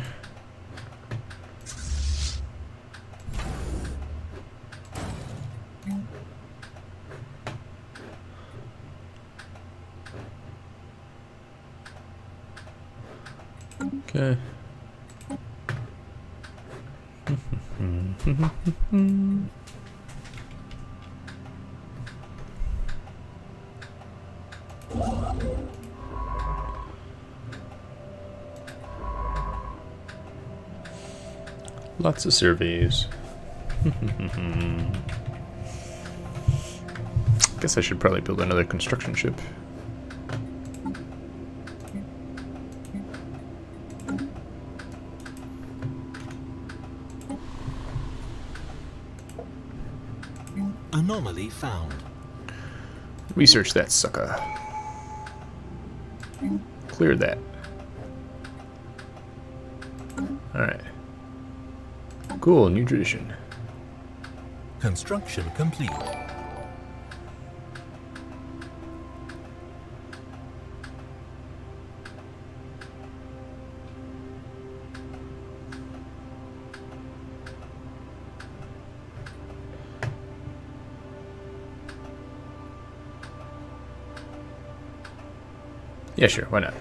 Speaker 1: Okay. Lots of surveys. I (laughs) Guess I should probably build another construction ship.
Speaker 2: Anomaly found.
Speaker 1: Research that sucker. Clear that. Cool, new tradition.
Speaker 2: Construction complete.
Speaker 1: Yeah, sure, why not?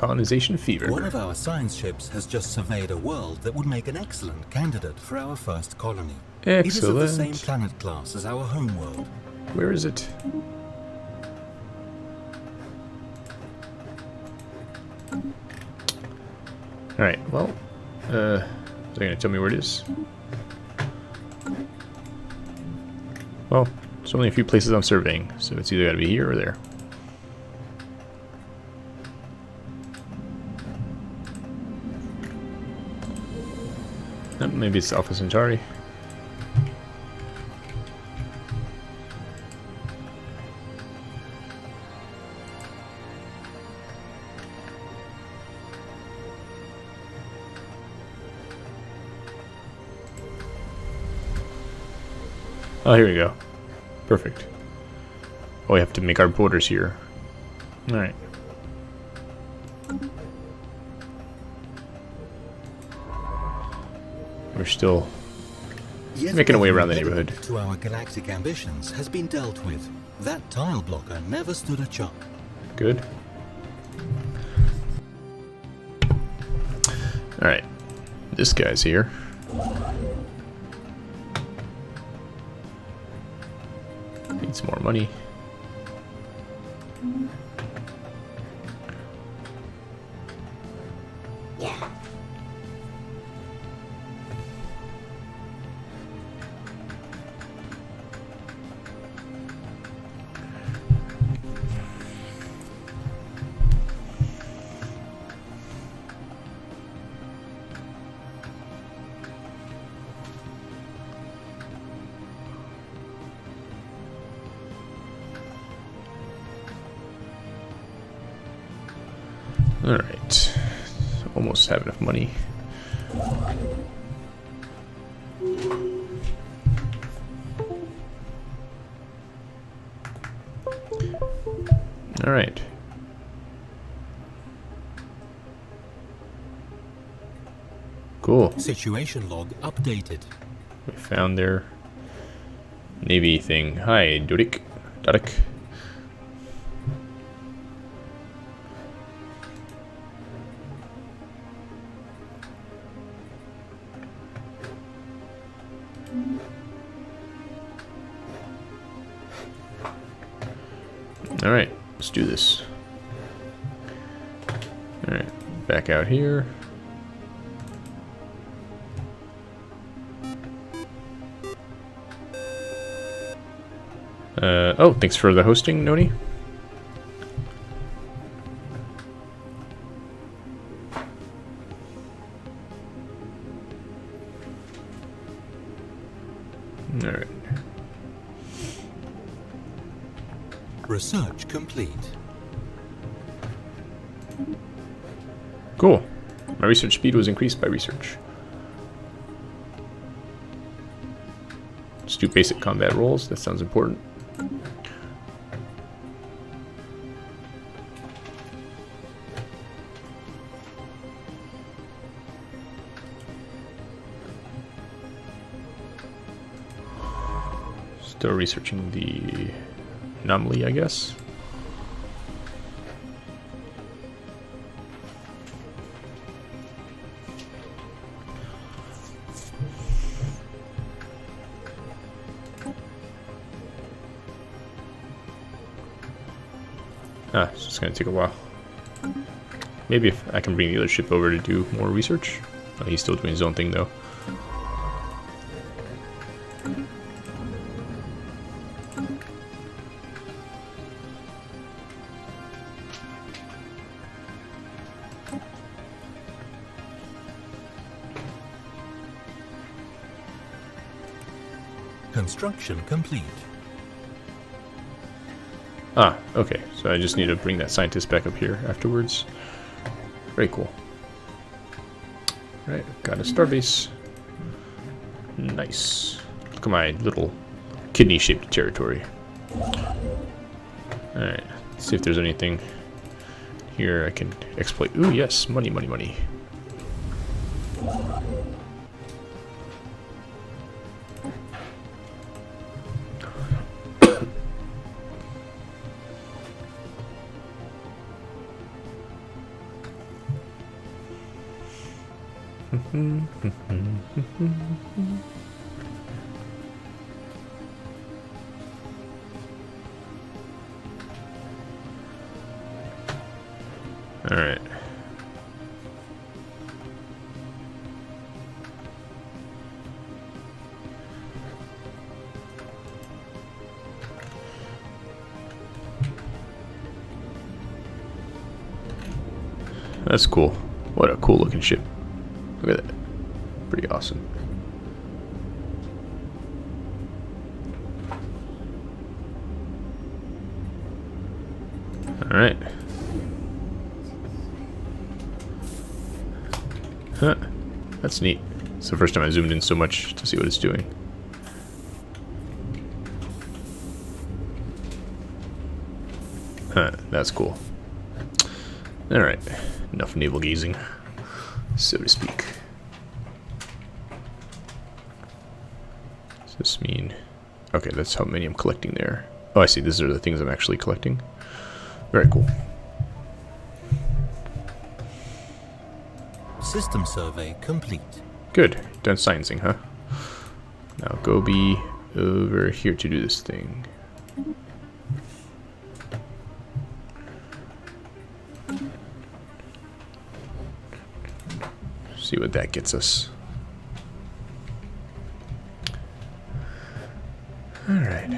Speaker 1: Colonization fever.
Speaker 2: One of our science ships has just surveyed a world that would make an excellent candidate for our first colony. Excellent. It is of the same planet class as our home world.
Speaker 1: Where is it? Alright, well, uh, is they gonna tell me where it is? Well, there's only a few places I'm surveying, so it's either gotta be here or there. Maybe it's Alpha Centauri. Oh, here we go. Perfect. Oh, we have to make our borders here. Alright. We're still
Speaker 2: Yet
Speaker 1: Making our way around the neighborhood.
Speaker 2: To our galactic ambitions has been dealt with. That tile blocker never stood a chance.
Speaker 1: good. Alright. This guy's here. Needs more money. Alright. Almost have enough money. Alright. Cool.
Speaker 2: Situation log updated.
Speaker 1: We found their navy thing. Hi, Dudik. Dudik. Oh, thanks for the hosting, Noni. Alright.
Speaker 2: Research complete.
Speaker 1: Cool. My research speed was increased by research. Let's do basic combat rolls. That sounds important. Still researching the anomaly, I guess. Ah, it's just gonna take a while. Maybe if I can bring the other ship over to do more research. Oh, he's still doing his own thing though.
Speaker 2: Construction complete.
Speaker 1: Ah, okay. So I just need to bring that scientist back up here afterwards. Very cool. Right, got a starbase. Nice. Look at my little kidney-shaped territory. Alright, see if there's anything here I can exploit. Ooh, yes, money, money, money. That's cool. What a cool looking ship. Look at that. Pretty awesome. Alright. Huh. That's neat. It's the first time I zoomed in so much to see what it's doing. Huh, that's cool. Alright, enough navel gazing, so to speak. Does this mean... Okay, that's how many I'm collecting there. Oh, I see, these are the things I'm actually collecting. Very cool.
Speaker 2: System survey complete.
Speaker 1: Good. Done sciencing, huh? Now go be over here to do this thing. What that gets us. Alright.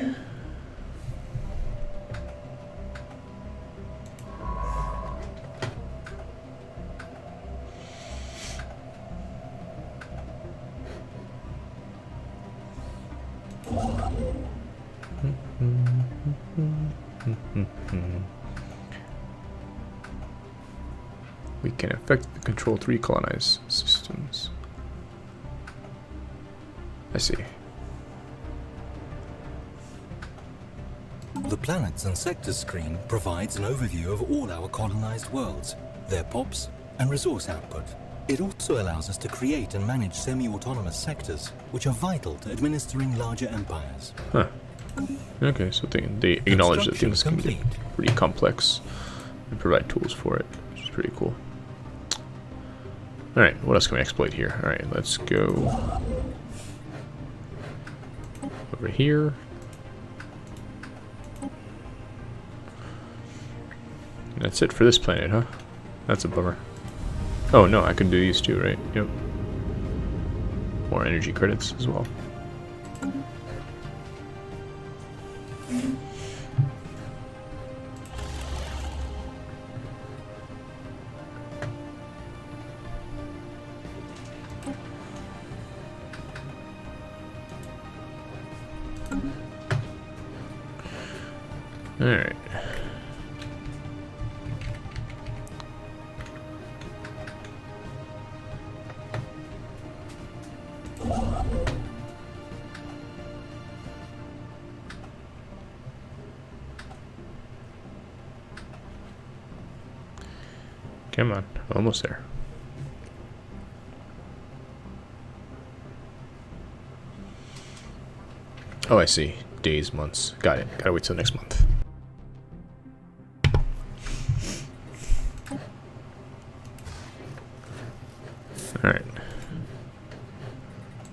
Speaker 1: We can affect the control 3 colonized
Speaker 2: The planets and sectors screen provides an overview of all our colonized worlds, their POPs, and resource output. It also allows us to create and manage semi-autonomous sectors, which are vital to administering larger empires.
Speaker 1: Huh. Okay, so they, they acknowledge that things can get
Speaker 2: complete.
Speaker 1: pretty complex and provide tools for it, which is pretty cool. Alright, what else can we exploit here? Alright, let's go over here. That's it for this planet, huh? That's a bummer. Oh no, I can do these too, right? Yep. More energy credits as well. Almost there. Oh, I see. Days, months. Got it. Gotta wait till next month. Alright.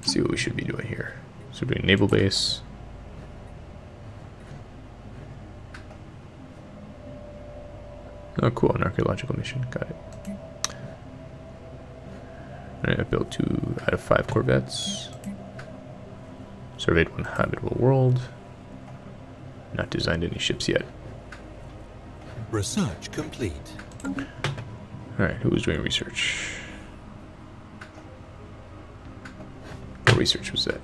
Speaker 1: See what we should be doing here. So we're doing naval base. Oh, cool. An archaeological mission. Got it. I built two out of five Corvettes. Surveyed one habitable world. Not designed any ships yet.
Speaker 2: Research complete.
Speaker 1: Alright, who was doing research? What research was that?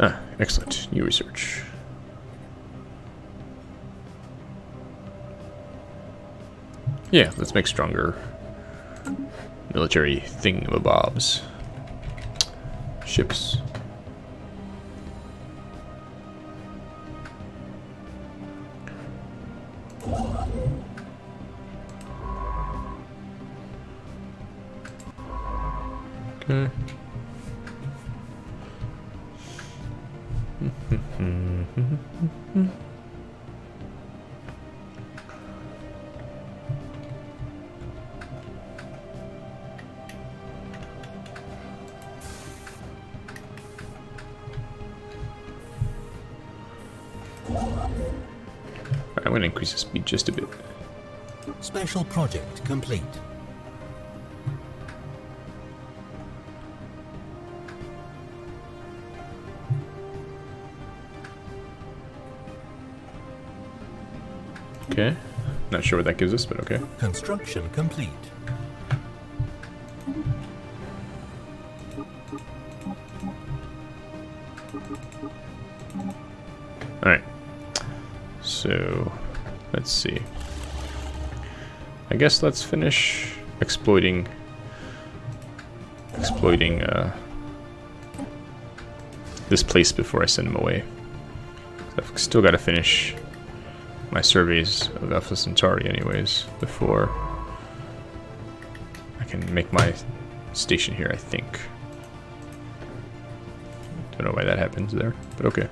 Speaker 1: Ah, excellent. New research. Yeah, let's make stronger military thingamabobs. Ships.
Speaker 2: Complete.
Speaker 1: Okay. Not sure what that gives us, but okay.
Speaker 2: Construction complete.
Speaker 1: I guess let's finish exploiting exploiting uh, this place before I send him away. I've still got to finish my surveys of Alpha Centauri anyways before I can make my station here, I think. Don't know why that happens there, but okay.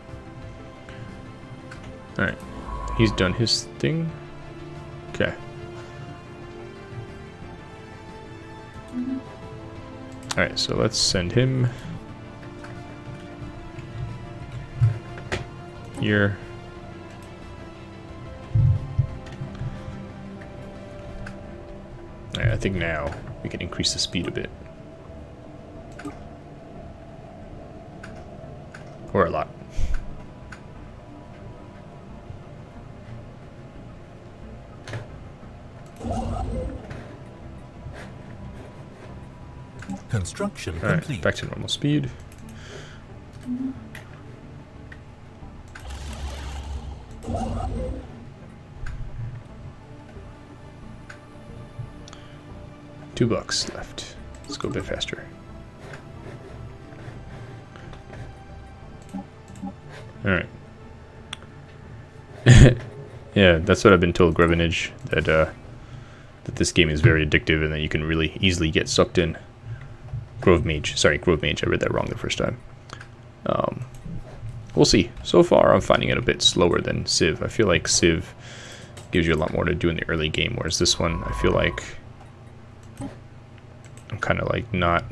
Speaker 1: Alright. He's done his thing. Alright, so let's send him here. Alright, I think now we can increase the speed a bit.
Speaker 2: Construction complete.
Speaker 1: back to normal speed. Two bucks left. Let's go a bit faster. Alright. (laughs) yeah, that's what I've been told, Grevenage, that uh, that this game is very addictive and that you can really easily get sucked in. Grove Mage. Sorry, Grove Mage. I read that wrong the first time. Um, we'll see. So far, I'm finding it a bit slower than Civ. I feel like Civ gives you a lot more to do in the early game, whereas this one, I feel like I'm kind of like not.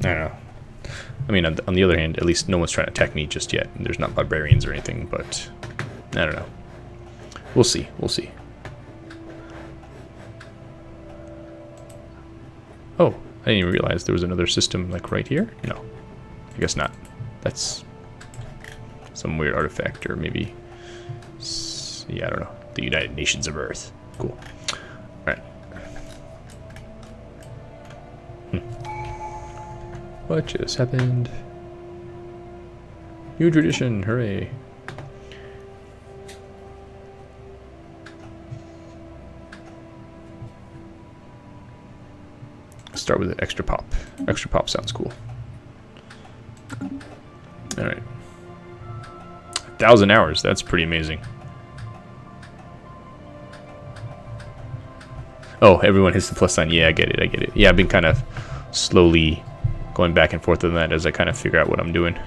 Speaker 1: I don't know. I mean, on the, on the other hand, at least no one's trying to attack me just yet. There's not barbarians or anything, but I don't know. We'll see. We'll see. Oh, I didn't even realize there was another system like right here. No, I guess not. That's some weird artifact or maybe, yeah, I don't know. The United Nations of Earth. Cool. All right. Hmm. What just happened? New tradition, hooray. Start with an extra pop. Extra pop sounds cool. Alright. Thousand hours, that's pretty amazing. Oh, everyone hits the plus sign. Yeah, I get it, I get it. Yeah, I've been kind of slowly going back and forth on that as I kind of figure out what I'm doing.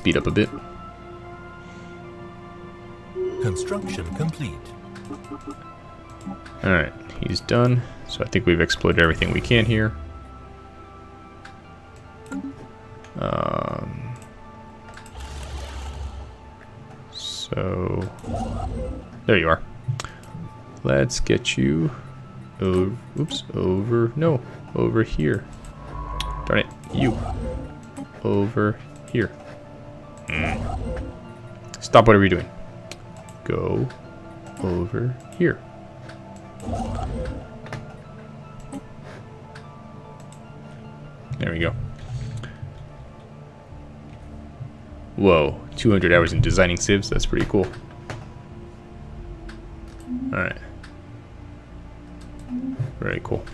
Speaker 1: Speed up a bit.
Speaker 2: Construction complete.
Speaker 1: Alright, he's done. So I think we've exploited everything we can here. Um, so, there you are. Let's get you over, oops, over, no, over here. Darn it, you. Over Stop whatever you're doing. Go over here. There we go. Whoa, 200 hours in designing civs, that's pretty cool. Alright. Very cool.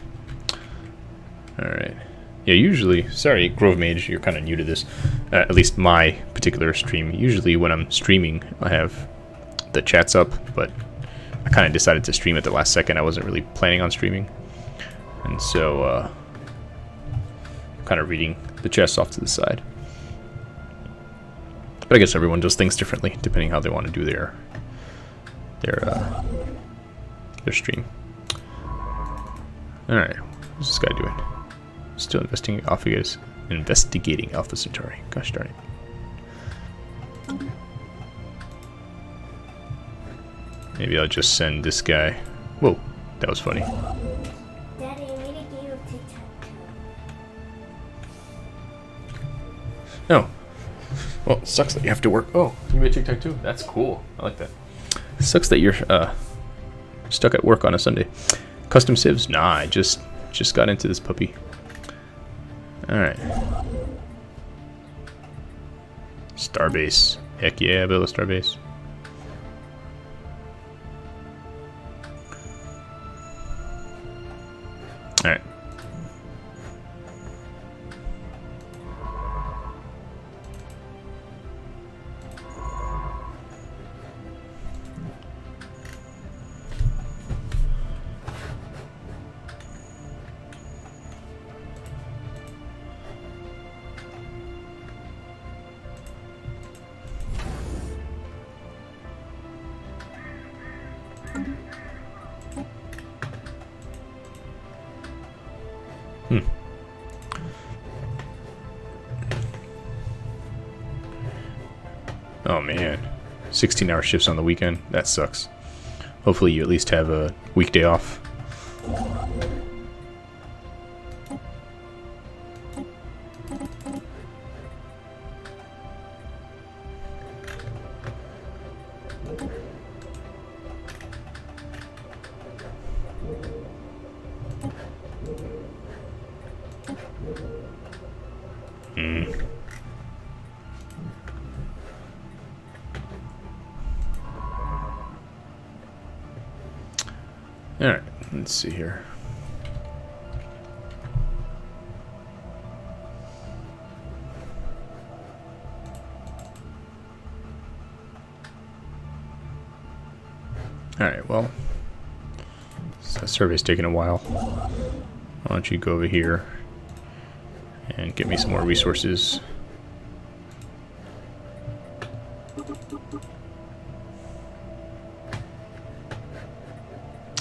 Speaker 1: Alright. Yeah, usually, sorry, Grove Mage, you're kind of new to this. Uh, at least my particular stream. Usually when I'm streaming, I have the chats up, but I kind of decided to stream at the last second. I wasn't really planning on streaming. And so, uh, kind of reading the chats off to the side. But I guess everyone does things differently, depending how they want to do their their uh, their stream. All right, what's this guy doing? Still investigating Alpha investigating Alpha Centauri. Gosh darn it. Maybe I'll just send this guy. Whoa, that was funny.
Speaker 3: Daddy, I made a game of tic-tac-toe.
Speaker 1: No. Well, sucks that you have to work. Oh, you made tic tac too. That's cool. I like that. Sucks that you're uh, stuck at work on a Sunday. Custom civs? Nah, I just just got into this puppy. All right. Starbase. Heck yeah, build a starbase. 16 hour shifts on the weekend. That sucks. Hopefully, you at least have a weekday off. Let's see here. Alright, well, that survey's taking a while. Why don't you go over here and get me some more resources.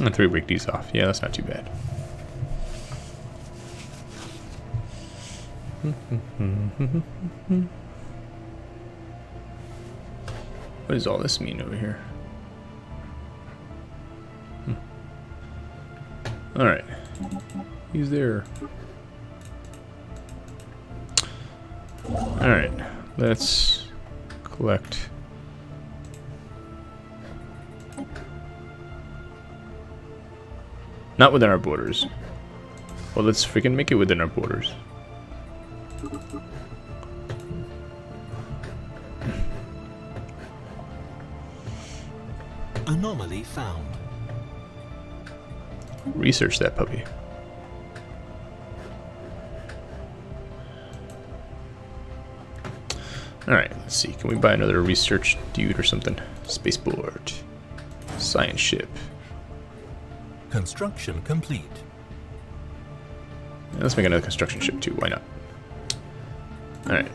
Speaker 1: And three weekdays off. Yeah, that's not too bad. (laughs) what does all this mean over here? Hmm. Alright. He's there. Alright. Let's collect Not within our borders. Well, let's freaking make it within our borders.
Speaker 2: Anomaly found.
Speaker 1: Research that puppy. Alright, let's see. Can we buy another research dude or something? Spaceport. Science ship.
Speaker 2: Construction complete.
Speaker 1: Yeah, let's make another construction ship too. Why not? Alright.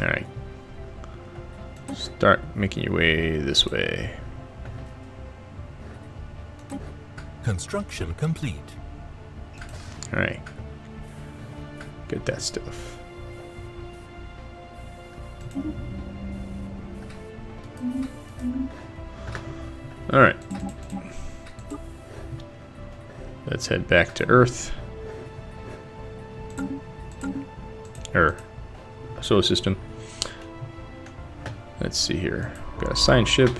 Speaker 1: Alright. start making your way this way.
Speaker 2: Construction complete.
Speaker 1: Alright. Get that stuff. Alright. Let's head back to Earth. Or solar system. Let's see here. Got a science ship.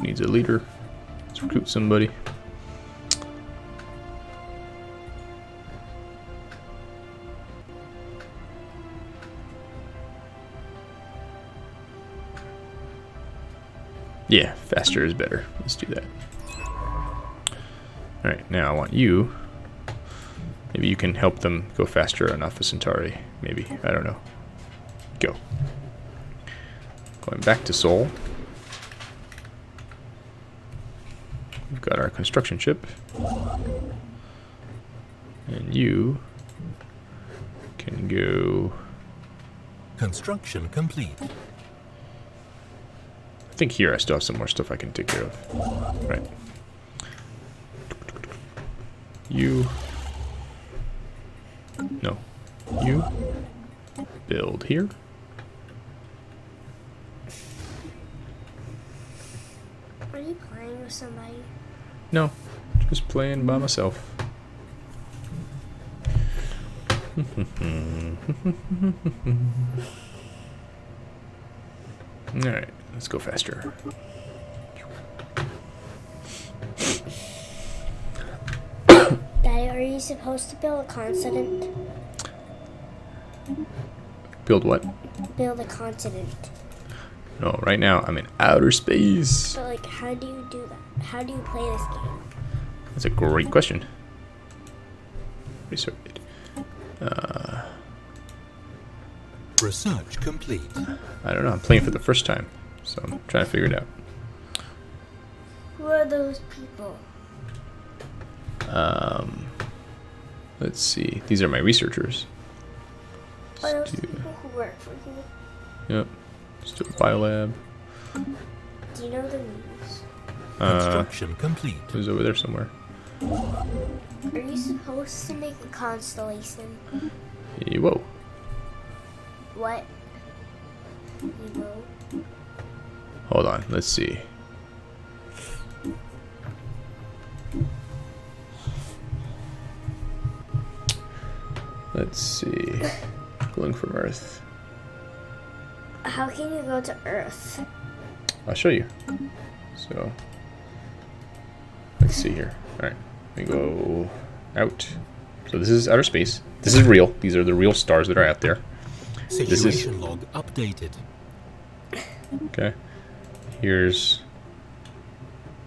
Speaker 1: Needs a leader. Let's recruit somebody. Yeah, faster is better. Let's do that. Alright, now I want you. Maybe you can help them go faster on Alpha Centauri. Maybe. I don't know. Go. Going back to Sol. We've got our construction ship. And you can go...
Speaker 2: Construction complete.
Speaker 1: Think here I still have some more stuff I can take care of. Right. You. No. You. Build here.
Speaker 3: Are you playing with somebody?
Speaker 1: No. Just playing by myself. (laughs) (laughs) Alright, let's go faster.
Speaker 3: Daddy, are you supposed to build a continent?
Speaker 1: Build what?
Speaker 3: Build a continent.
Speaker 1: No, right now I'm in outer space.
Speaker 3: But like, how do you do that? How do you play this game?
Speaker 1: That's a great question. Research.
Speaker 2: Research complete.
Speaker 1: I don't know. I'm playing for the first time, so I'm trying to figure it out.
Speaker 3: Who are those people?
Speaker 1: Um, let's see. These are my researchers.
Speaker 3: Are
Speaker 1: Let's
Speaker 3: those
Speaker 1: do,
Speaker 3: people who work for you?
Speaker 1: yep. Let's do a biolab.
Speaker 3: Do you know the names?
Speaker 1: Uh,
Speaker 2: Construction complete.
Speaker 1: it was over there somewhere.
Speaker 3: Are you supposed to make a constellation?
Speaker 1: Eh, Whoa.
Speaker 3: What? You will.
Speaker 1: Hold on. Let's see. Let's see. Going from Earth.
Speaker 3: How can you go to Earth?
Speaker 1: I'll show you. So, let's see here. All right, we go out. So this is outer space. This is real. These are the real stars that are out there. Is-
Speaker 2: Situation log updated.
Speaker 1: Okay. Here's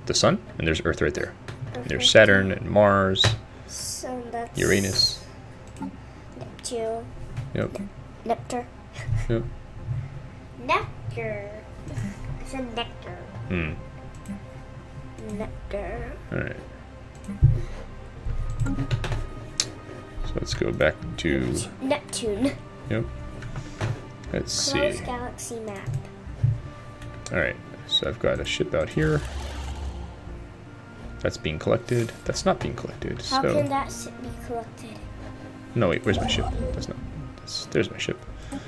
Speaker 1: the sun, and there's Earth right there.
Speaker 3: Earth
Speaker 1: There's
Speaker 3: right
Speaker 1: Saturn and Mars,
Speaker 3: So that's
Speaker 1: Uranus.
Speaker 3: Neptune.
Speaker 1: Yep.
Speaker 3: Nectar.
Speaker 1: Yep.
Speaker 3: Nectar. It's a nectar.
Speaker 1: Hmm.
Speaker 3: Nectar.
Speaker 1: All right. So let's go back to.
Speaker 3: Neptune.
Speaker 1: Yep. Let's see.
Speaker 3: Galaxy map.
Speaker 1: All right. So I've got a ship out here. That's being collected. That's not being collected.
Speaker 3: How
Speaker 1: so
Speaker 3: can that s- be collected?
Speaker 1: no, wait. Where's my ship? That's not. That's, there's my ship. All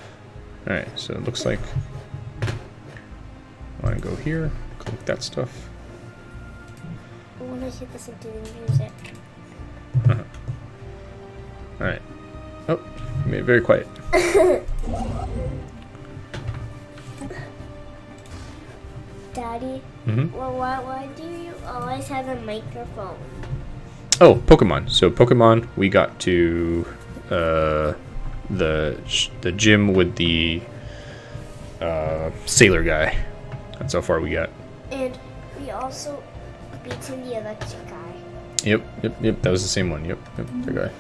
Speaker 1: right. So it looks like I want to go here, collect that stuff.
Speaker 3: I want to hear this into the music. Uh-huh.
Speaker 1: All right. Oh, made it very quiet. (laughs)
Speaker 3: Daddy,
Speaker 1: Mm-hmm.
Speaker 3: well, why, why do you always have a microphone?
Speaker 1: Oh, Pokemon. So Pokemon, we got to uh, the the gym with the uh, sailor guy. That's how far we got.
Speaker 3: And we also beaten the electric guy.
Speaker 1: Yep, yep, yep. That was the same one. Yep, yep. The guy.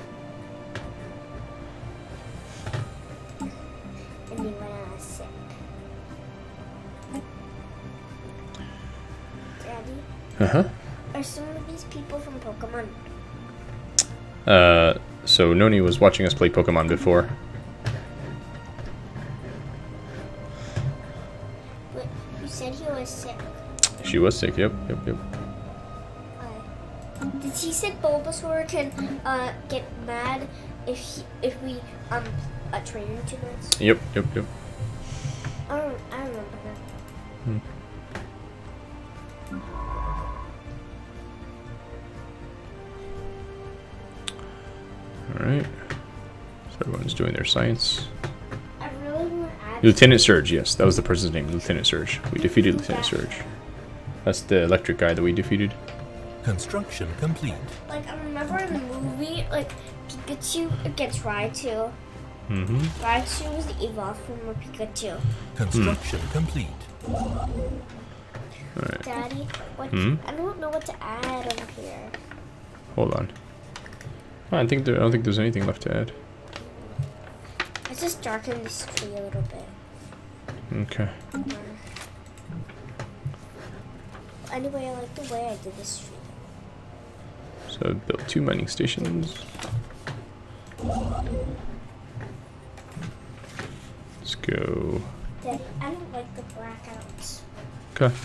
Speaker 3: Daddy,
Speaker 1: Uh huh.
Speaker 3: are some of these people from Pokemon?
Speaker 1: Uh, so Noni was watching us play Pokemon before.
Speaker 3: Wait, You said he was sick.
Speaker 1: She was sick. Yep, yep, yep.
Speaker 3: Uh, did he say Bulbasaur can uh, get mad if he, if we um uh, train him too much?
Speaker 1: Yep, yep, yep.
Speaker 3: I don't I remember that.
Speaker 1: Alright. Doing their science.
Speaker 3: I really want to add.
Speaker 1: Lieutenant Surge, yes, that was the person's name, Lieutenant Surge. We defeated Lieutenant Surge. That's the electric guy that we defeated.
Speaker 2: Construction complete.
Speaker 3: Like I remember in the movie, like Pikachu gets Raichu.
Speaker 1: Mm-hmm.
Speaker 3: Raichu was the evolved form of Pikachu.
Speaker 2: Construction complete.
Speaker 1: Alright,
Speaker 3: Daddy, what?
Speaker 1: Hmm?
Speaker 3: I don't know what to add over here.
Speaker 1: hold on. I think there, I don't think there's anything left to add.
Speaker 3: Let's just darken this tree a little bit.
Speaker 1: Okay.
Speaker 3: Uh, anyway, I like the way I did this tree.
Speaker 1: So built two mining stations. Let's go.
Speaker 3: Daddy, I don't like the blackouts.
Speaker 1: Okay.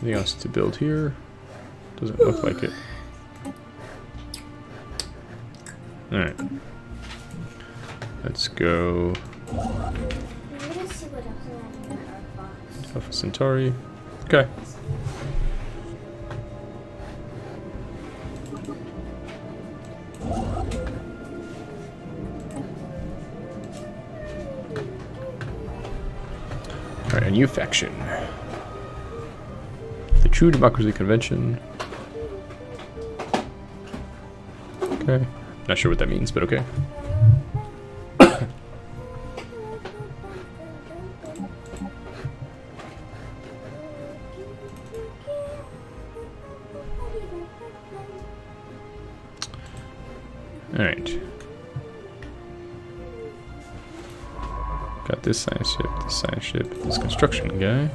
Speaker 1: Anything else to build here? Doesn't look like it. Alright. Let's go. Alpha Centauri. Okay. Alright, a new faction. The True Democracy Convention. Okay. Not sure what that means, but okay. (coughs) Alright. Got this science ship, this science ship, this construction guy.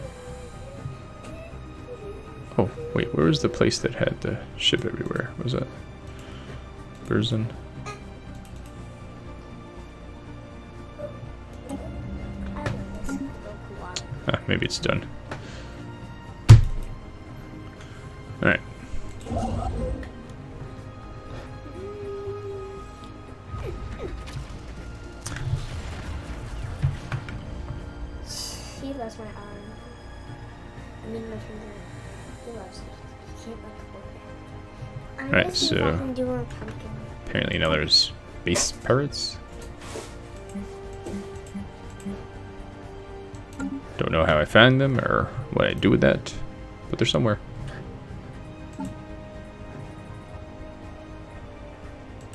Speaker 1: Oh, wait, where was the place that had the ship everywhere? Was that? Burzin? Maybe it's done. Alright.
Speaker 3: He loves my arm. I mean my finger. He loves it. He can't let go of it. I'm
Speaker 1: Right,
Speaker 3: gonna see if I
Speaker 1: so-
Speaker 3: can do a pumpkin.
Speaker 1: Apparently now there's base pirates. Found them or what I do with that, but they're somewhere.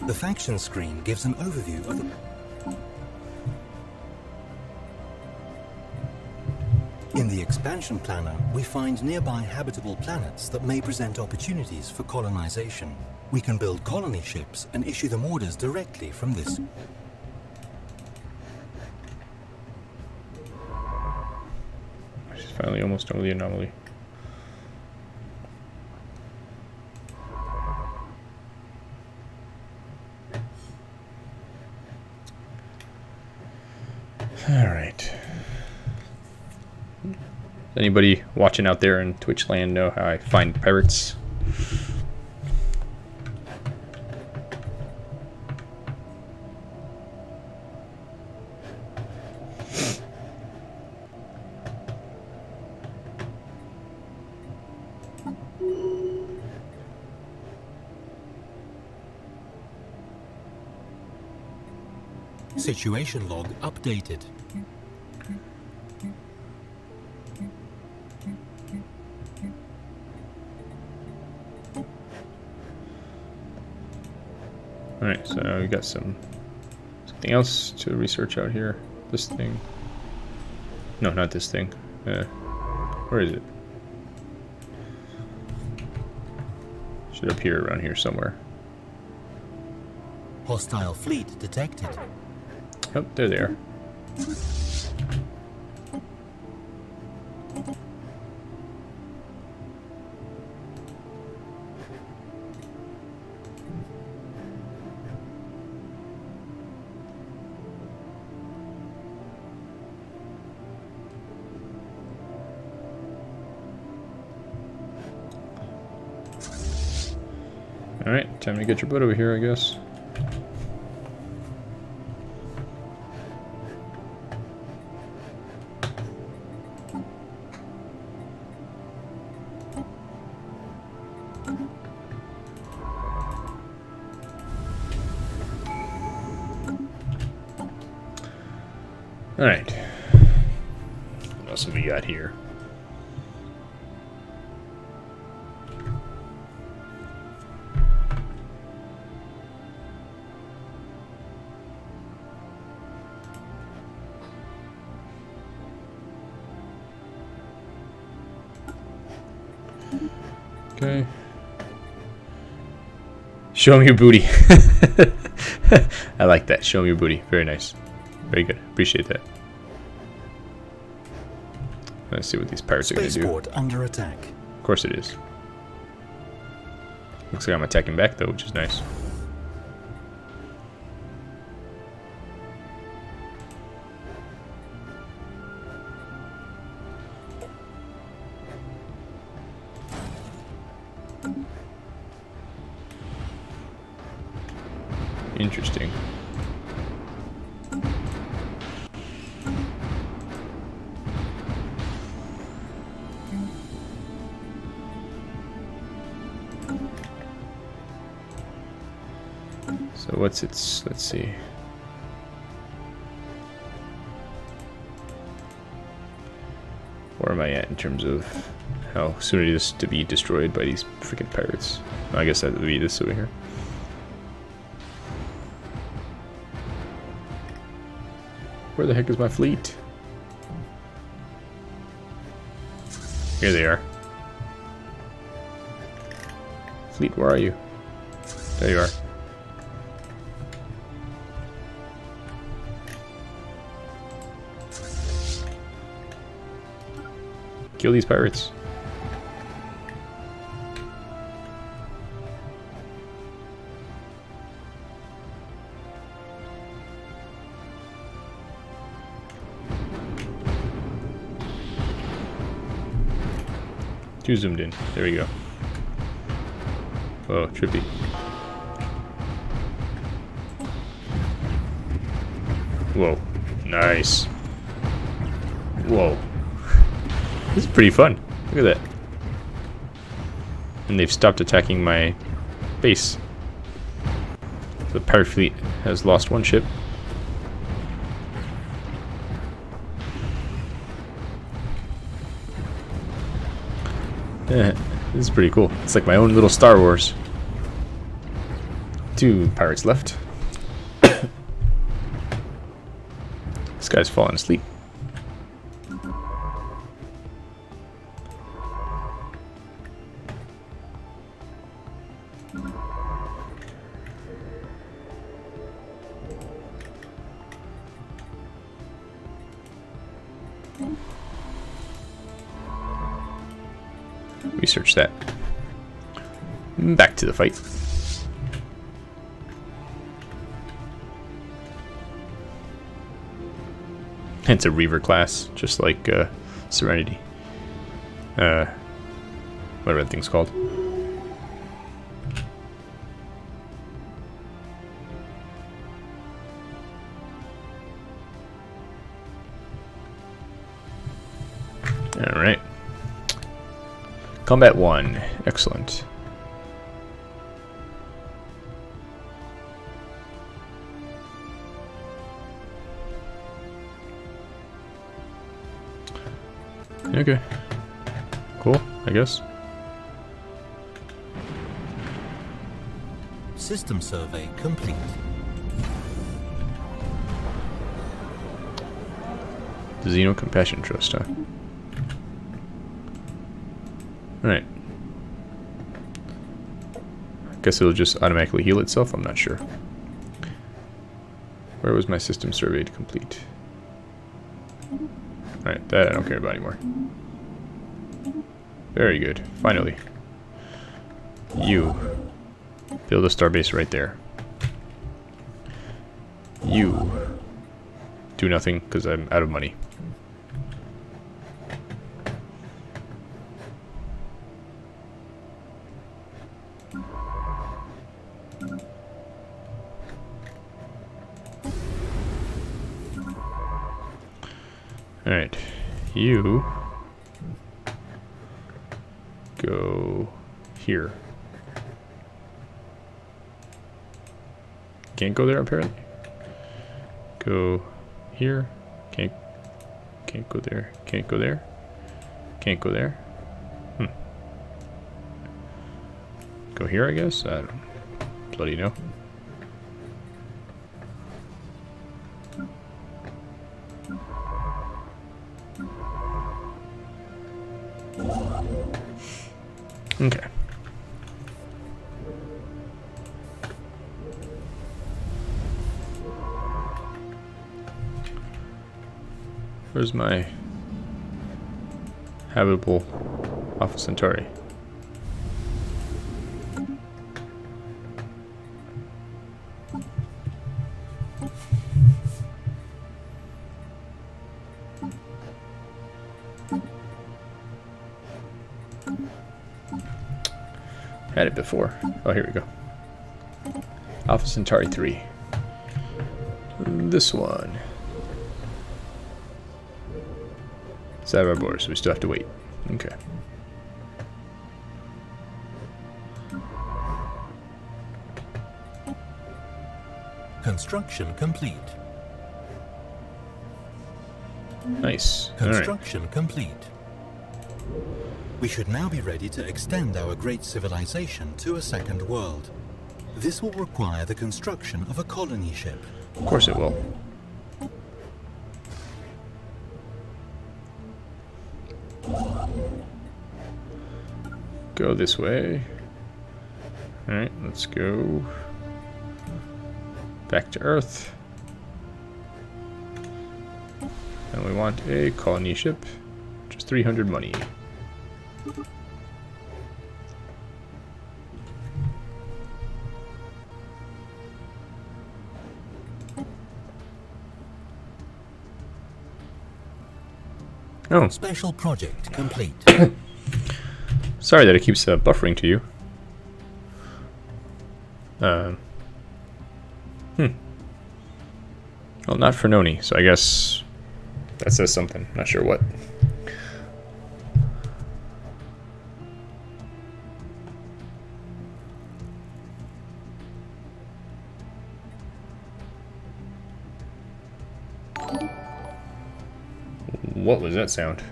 Speaker 2: The faction screen gives an overview of the... In the expansion planner, we find nearby habitable planets that may present opportunities for colonization. We can build colony ships and issue them orders directly from this.
Speaker 1: Finally almost over the anomaly. Alright. Anybody watching out there in Twitch land know how I find pirates?
Speaker 2: Situation log updated.
Speaker 1: Alright, so we got some something else to research out here. This thing. No, not this thing. Uh, where is it? Should appear around here somewhere.
Speaker 2: Hostile fleet detected.
Speaker 1: Oh, they're there. Alright, time to get your butt over here, I guess. Show me your booty. (laughs) I like that. Show me your booty. Very nice. Very good. Appreciate that. Let's see what these pirates are going to do.
Speaker 2: Spaceport under attack.
Speaker 1: Of course it is. Looks like I'm attacking back though, which is nice. Its, let's see. Where am I at in terms of how soon it is to be destroyed by these freaking pirates? I guess that would be this over here. Where the heck is my fleet? Here they are. Fleet, where are you? There you are. Kill these pirates. Too zoomed in. There we go. Oh, trippy. Whoa. Nice. Whoa. This is pretty fun. Look at that. And they've stopped attacking my base. The pirate fleet has lost one ship. (laughs) This is pretty cool. It's like my own little Star Wars. Two pirates left. (coughs) this guy's falling asleep. It's a Reaver class, just like uh, Serenity. Uh, whatever that thing's called. Alright. Combat 1. Excellent. Okay. Cool, I guess.
Speaker 2: System survey complete.
Speaker 1: The Xeno Compassion Trust, huh? Alright. I guess it'll just automatically heal itself, I'm not sure. Where was my system surveyed complete? Alright, that I don't care about anymore. Very good, finally. You. Build a starbase right there. You. Do nothing, because I'm out of money. Alright. You go here. Can't go there apparently. Go here. Can't can't go there. Can't go there. Can't go there. Hmm. Go here I guess? I don't bloody know. Where's my habitable Alpha Centauri? Had it before. Oh, here we go. Alpha Centauri 3. This one. It's out of our borders, so we still have to wait. Okay.
Speaker 2: Construction complete.
Speaker 1: Nice. All right.
Speaker 2: Construction complete. We should now be ready to extend our great civilization to a second world. This will require the construction of a colony ship.
Speaker 1: Of course it will. Go this way. Alright, let's go back to Earth. And we want a colony ship. Just 300 money. Oh,
Speaker 2: Special project complete. (coughs)
Speaker 1: sorry that it keeps uh, buffering to you. Um. Hmm. Well, not for Noni, so I guess that says something. Not sure what. What was that sound?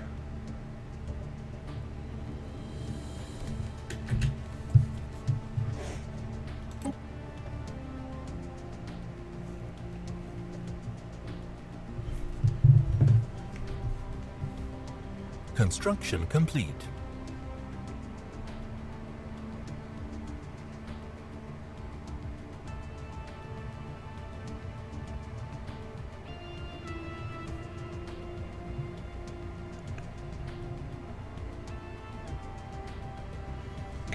Speaker 2: Construction complete.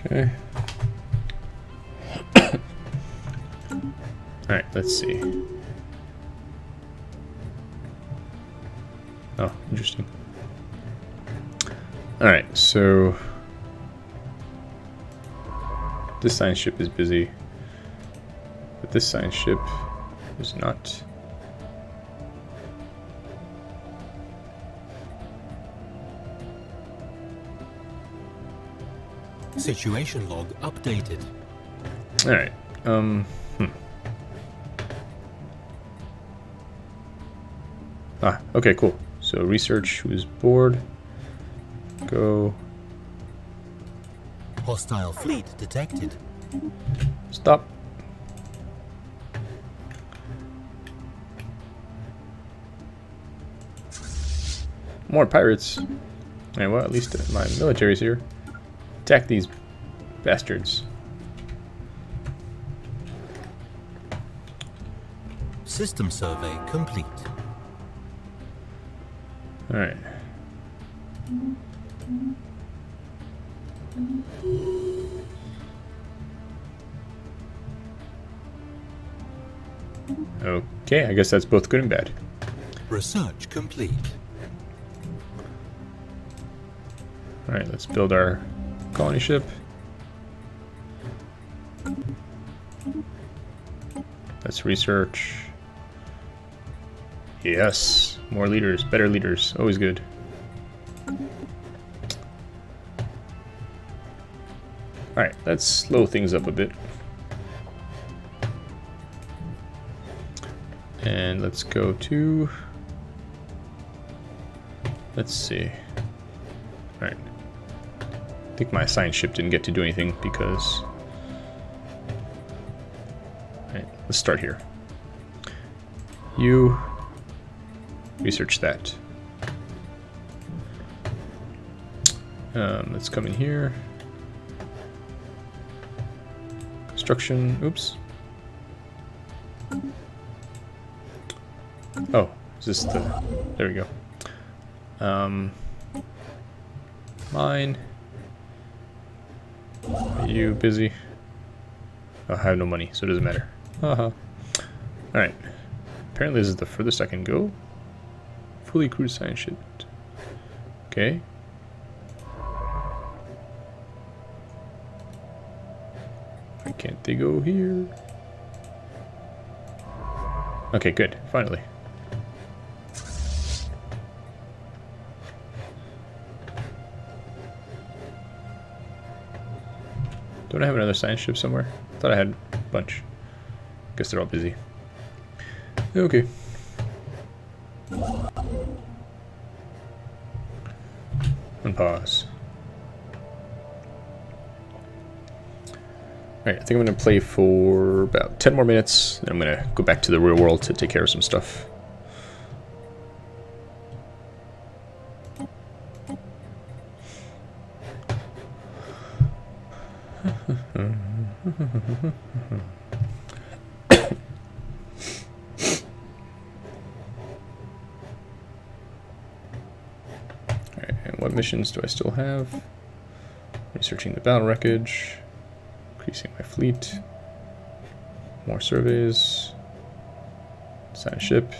Speaker 1: Okay. (coughs) Alright, let's see. So... This science ship is busy. But this science ship is not.
Speaker 2: Situation log updated.
Speaker 1: Alright, um... Hmm. Ah, okay, cool. So research was bored. Go...
Speaker 2: Hostile fleet detected.
Speaker 1: Stop. More pirates. Alright, well, at least my military's here. Attack these bastards.
Speaker 2: System survey complete.
Speaker 1: Alright. Okay, I guess that's both good and bad.
Speaker 2: Research complete.
Speaker 1: Alright, let's build our colony ship. Let's research. Yes. More leaders, better leaders, always good. Alright, let's slow things up a bit. And let's go to... Let's see. Alright. I think my assigned ship didn't get to do anything because... Alright, let's start here. You research that. Um, let's come in here. Construction, oops. This the, there we go. Um, mine. Are you busy? Oh, I have no money, so it doesn't matter. Haha. Alright. Apparently this is the furthest I can go. Fully crewed science ship. Okay. Can't they go here? Okay, good. Finally. Don't I have another science ship somewhere? Thought I had a bunch. Guess they're all busy. Okay. And pause. Alright, I think I'm going to play for about 10 more minutes. Then I'm going to go back to the real world to take care of some stuff. Missions do I still have? Researching the battle wreckage, increasing my fleet, more surveys, sign a ship,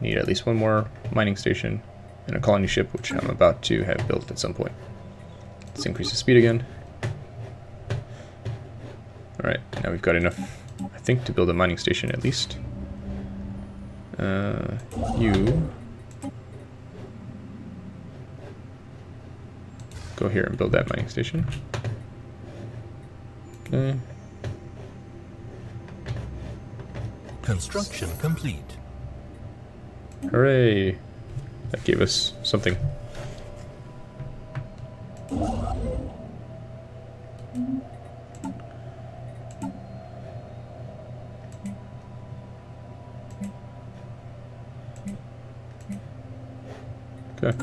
Speaker 1: need at least one more mining station, and a colony ship, which I'm about to have built at some point. Let's increase the speed again. Alright, now we've got enough, I think, to build a mining station at least. Uh, you go here and build that mining station. Okay.
Speaker 2: Construction complete.
Speaker 1: Hooray! That gave us something. Okay.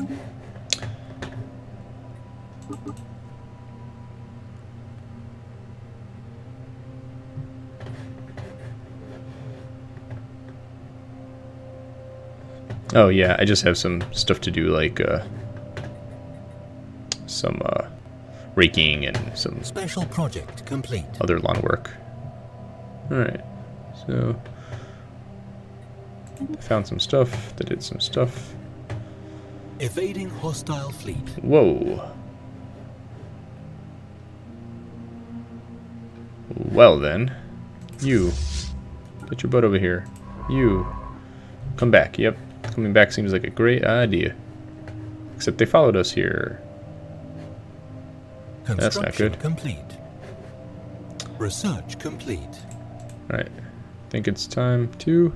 Speaker 1: Oh yeah, I just have some stuff to do like uh, some uh, raking and some
Speaker 2: Special project complete.
Speaker 1: other lawn work. Alright, so I found some stuff, that did some stuff.
Speaker 2: Evading hostile fleet.
Speaker 1: Whoa. Well then, you, get your butt over here. You, come back, yep. Coming back seems like a great idea. Except they followed us here. That's not
Speaker 2: Construction
Speaker 1: good.
Speaker 2: complete. Research complete.
Speaker 1: Alright, I think it's time to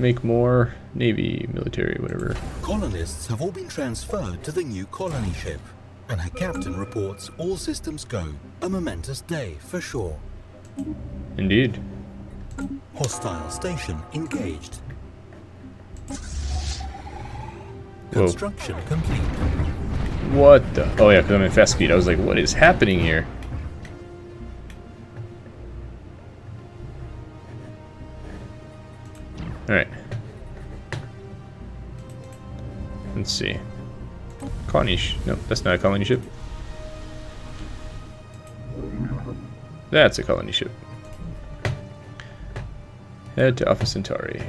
Speaker 1: make more navy, military, whatever.
Speaker 2: Colonists have all been transferred to the new colony ship. And her captain reports all systems go. A momentous day for sure.
Speaker 1: Indeed.
Speaker 2: Hostile station engaged.
Speaker 1: Whoa.
Speaker 2: Construction complete.
Speaker 1: What the? Oh yeah, because I'm in fast speed. I was like, what is happening here? Alright. Let's see. Colony sh- No, that's not a colony ship. That's a colony ship. Head to Alpha Centauri.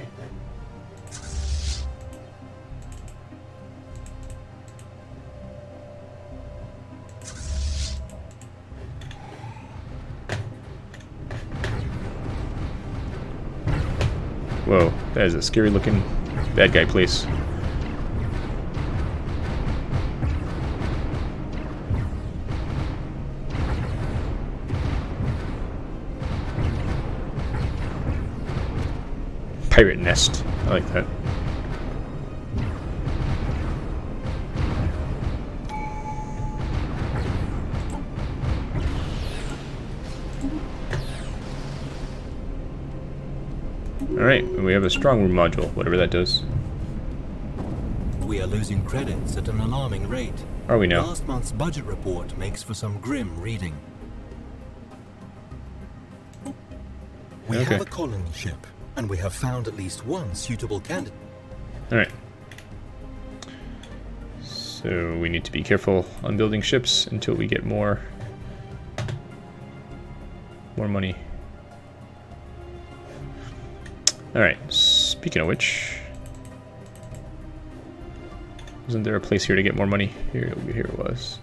Speaker 1: Whoa, that is a scary looking bad guy place. Pirate nest. I like that. Alright, we have a strong room module, whatever that does.
Speaker 2: We are losing credits at an alarming rate.
Speaker 1: Are we now?
Speaker 2: Last month's budget report makes for some grim reading. We
Speaker 1: Okay.
Speaker 2: have a colony ship, and we have found at least one suitable candidate.
Speaker 1: Alright. So we need to be careful on building ships until we get more more money. Alright, speaking of which Wasn't there a place here to get more money? Here here it was.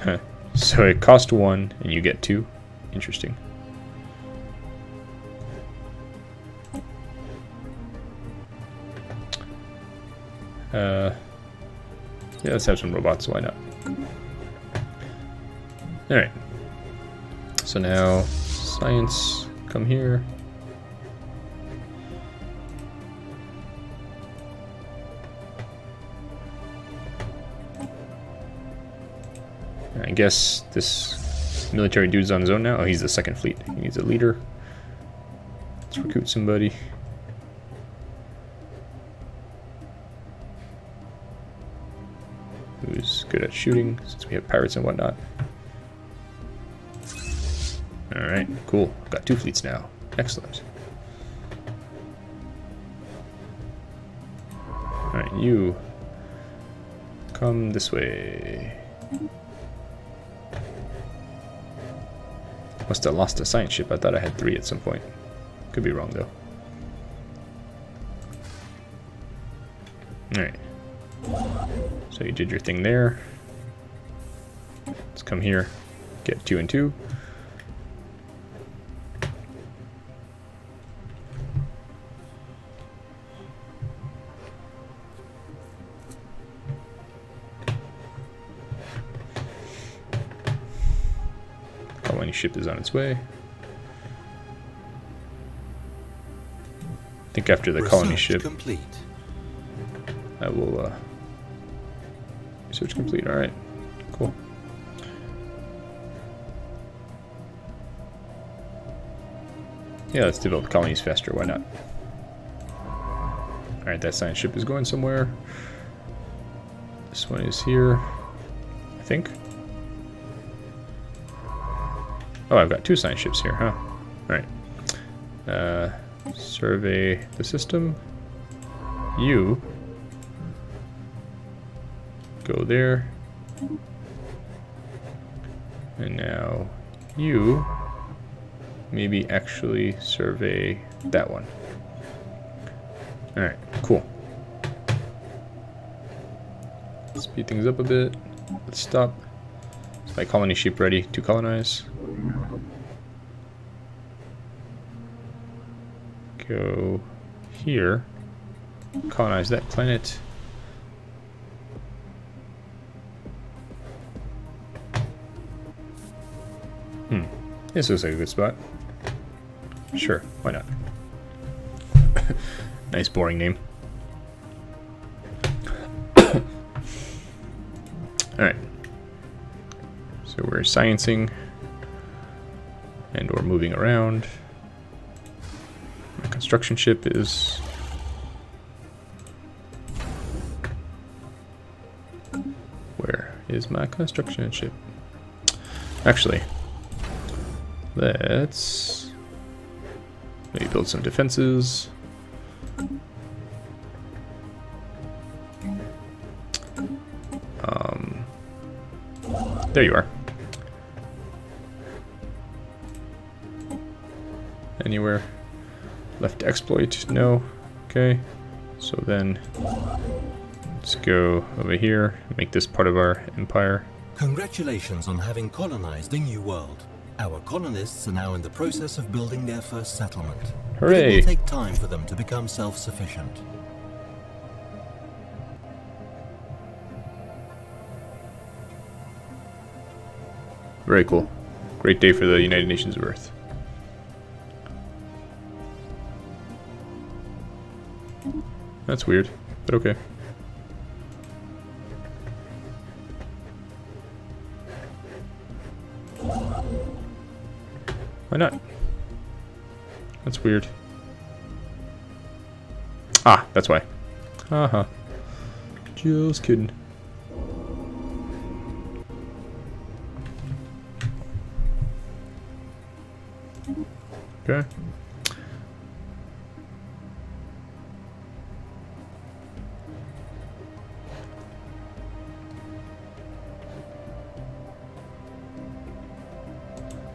Speaker 1: Huh. So it cost one and you get two. Interesting. Uh, yeah, let's have some robots. Why not? All right. So now, science, come here. I guess this military dude's on his own now. Oh, he's the second fleet. He needs a leader. Let's recruit somebody. Shooting, since we have pirates and whatnot. Alright, cool. Got two fleets now. Excellent. Alright, you come this way. Must have lost a science ship. I thought I had three at some point. Could be wrong though. Alright. So you did your thing there. Come here. Get two and two. Colony ship is on its way. I think after the colony ship,
Speaker 2: complete.
Speaker 1: I will uh, research complete. All right, Yeah, let's develop colonies faster. Why not? All right, that science ship is going somewhere. This one is here, I think. Oh, I've got two science ships here, huh? All right. Uh, survey the system. You go there. And now you maybe actually survey that one. Alright, cool. Speed things up a bit. Let's stop. Is my colony ship ready to colonize? Go here. Colonize that planet. Hmm. This looks like a good spot. Sure, why not? (laughs) nice boring name. Alright. So we're sciencing and we're moving around. My construction ship is Where is my construction ship? Actually, let's maybe build some defenses. Um, there you are. Anywhere left to exploit? No. Okay. So then, let's go over here, make this part of our empire.
Speaker 2: Congratulations on having colonized a new world. Our colonists are now in the process of building their first settlement. But It will take time for them to become self-sufficient.
Speaker 1: Very cool. Great day for the United Nations of Earth. That's weird, but okay. That's weird. Ah, that's why. Haha. Just kidding. Okay.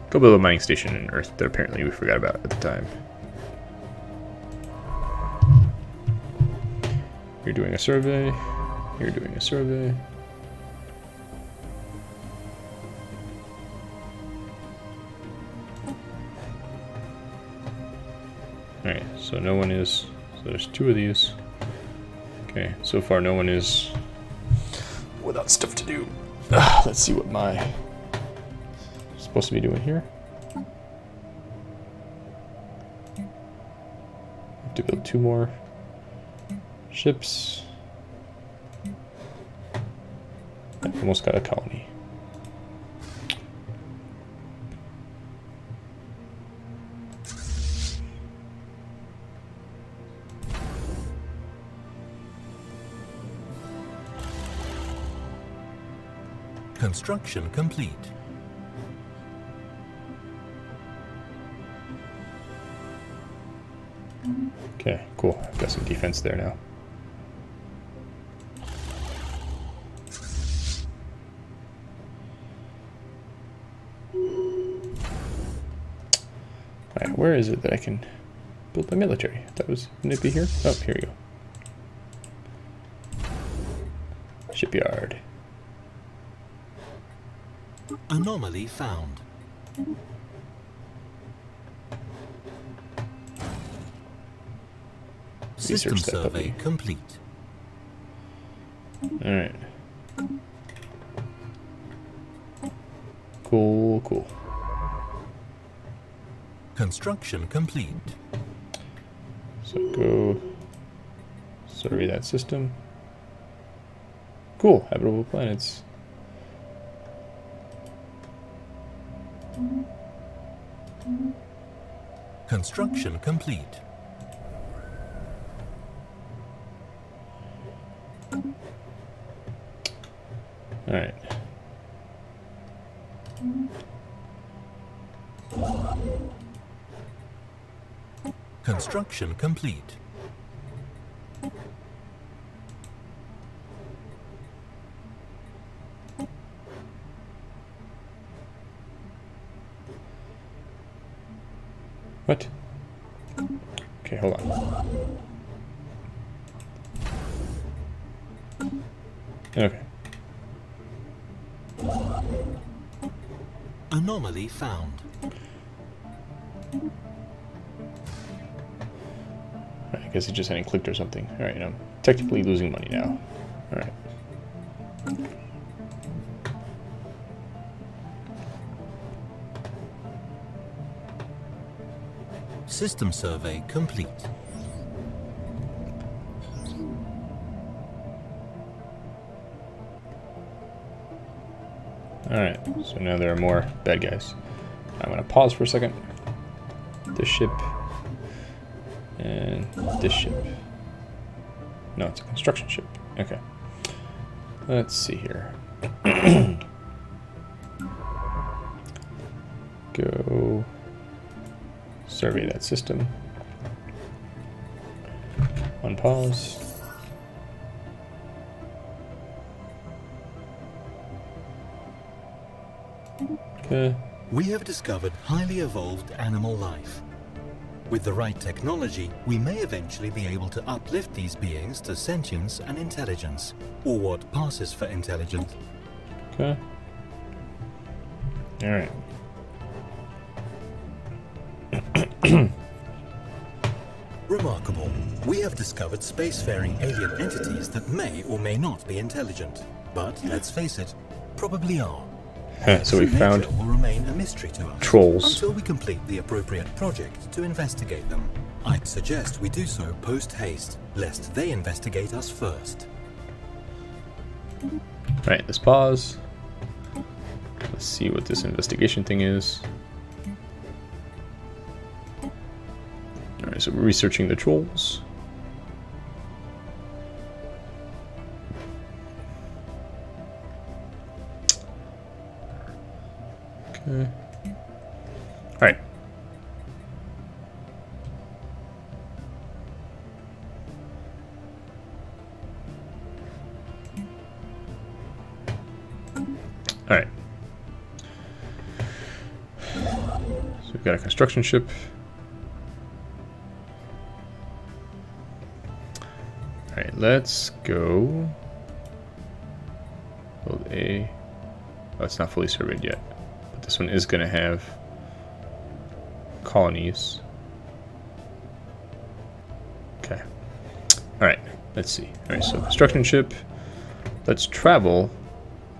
Speaker 1: Go build a mining station in Earth that apparently we forgot about at the time. You're doing a survey. You're doing a survey. Alright, so no one is. So there's two of these. Okay, so far no one is without stuff to do. (sighs) Let's see what my supposed to be doing here. Have to build two more ships. I almost got a colony.
Speaker 2: Construction complete.
Speaker 1: Okay, cool. I've got some defense there now. Is it that I can build my military? That was, wouldn't it be here? Oh, here we go. Shipyard.
Speaker 2: Anomaly found. System survey
Speaker 1: puppy.
Speaker 2: complete.
Speaker 1: Alright. Cool, cool.
Speaker 2: Construction complete.
Speaker 1: So go survey that system. Cool, habitable planets.
Speaker 2: Construction complete.
Speaker 1: Alright.
Speaker 2: Construction complete.
Speaker 1: What? Okay, hold on. Okay.
Speaker 2: Anomaly found.
Speaker 1: Guess it just hadn't clicked or something. Alright, I'm technically losing money now. Alright.
Speaker 2: System survey complete.
Speaker 1: Alright, so now there are more bad guys. I'm gonna pause for a second. The ship. This ship. No, it's a construction ship. Okay. Let's see here. (clears throat) Go survey that system. On pause. Okay.
Speaker 2: We have discovered highly evolved animal life. With the right technology, we may eventually be able to uplift these beings to sentience and intelligence, or what passes for intelligence.
Speaker 1: Okay. All right. (clears throat)
Speaker 2: Remarkable. We have discovered spacefaring alien entities that may or may not be intelligent. But let's face it, probably are.
Speaker 1: So we found
Speaker 2: will remain a mystery to us
Speaker 1: trolls.
Speaker 2: until we complete the appropriate project to investigate them. I'd suggest we do so post haste, lest they investigate us first.
Speaker 1: Right, let's pause. Let's see what this investigation thing is. Alright, so we're researching the trolls. Construction ship. Alright, let's go. Build a. Oh, it's not fully surveyed yet. But this one is going to have colonies. Okay. Alright, let's see. Alright, so construction ship. Let's travel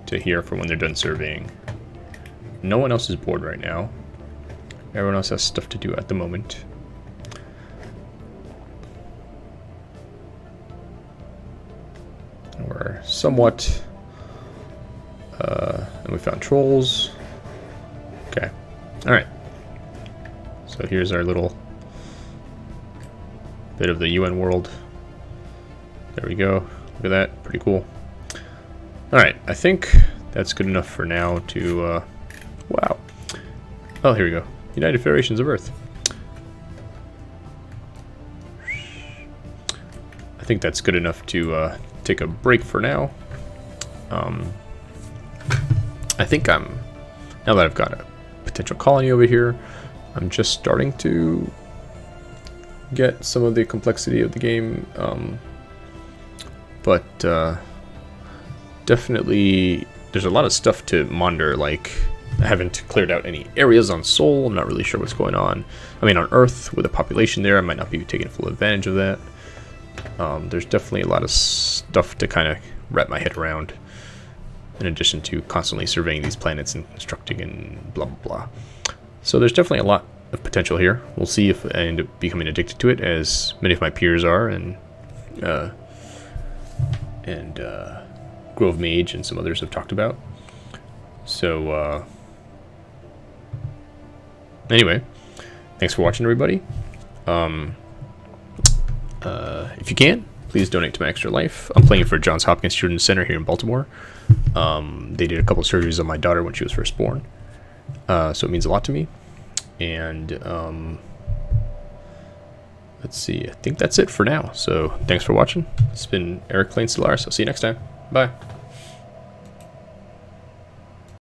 Speaker 1: to here for when they're done surveying. No one else is bored right now. Everyone else has stuff to do at the moment. We're somewhat... Uh, and we found trolls. Okay. Alright. So here's our little bit of the UN world. There we go. Look at that. Pretty cool. Alright, I think that's good enough for now to, uh, wow. Oh, here we go. United Federations of Earth. I think that's good enough to uh, take a break for now. Um, I think I'm, now that I've got a potential colony over here, I'm just starting to get some of the complexity of the game. Um, but, uh, definitely there's a lot of stuff to monitor like I haven't cleared out any areas on Sol. I'm not really sure what's going on. I mean, on Earth, with a population there, I might not be taking full advantage of that. Um, there's definitely a lot of stuff to kind of wrap my head around, in addition to constantly surveying these planets and constructing and blah, blah, blah. So there's definitely a lot of potential here. We'll see if I end up becoming addicted to it, as many of my peers are, and, uh, and, uh, Grove Mage and some others have talked about. So, uh, anyway, thanks for watching, everybody. Um, uh, if you can, please donate to my extra life. I'm playing for Johns Hopkins Children's Center here in Baltimore. Um, they did a couple surgeries on my daughter when she was first born, uh, so it means a lot to me. And um, let's see, I think that's it for now. So thanks for watching. It's been Eric Plain Stellaris. I'll see you next time. Bye.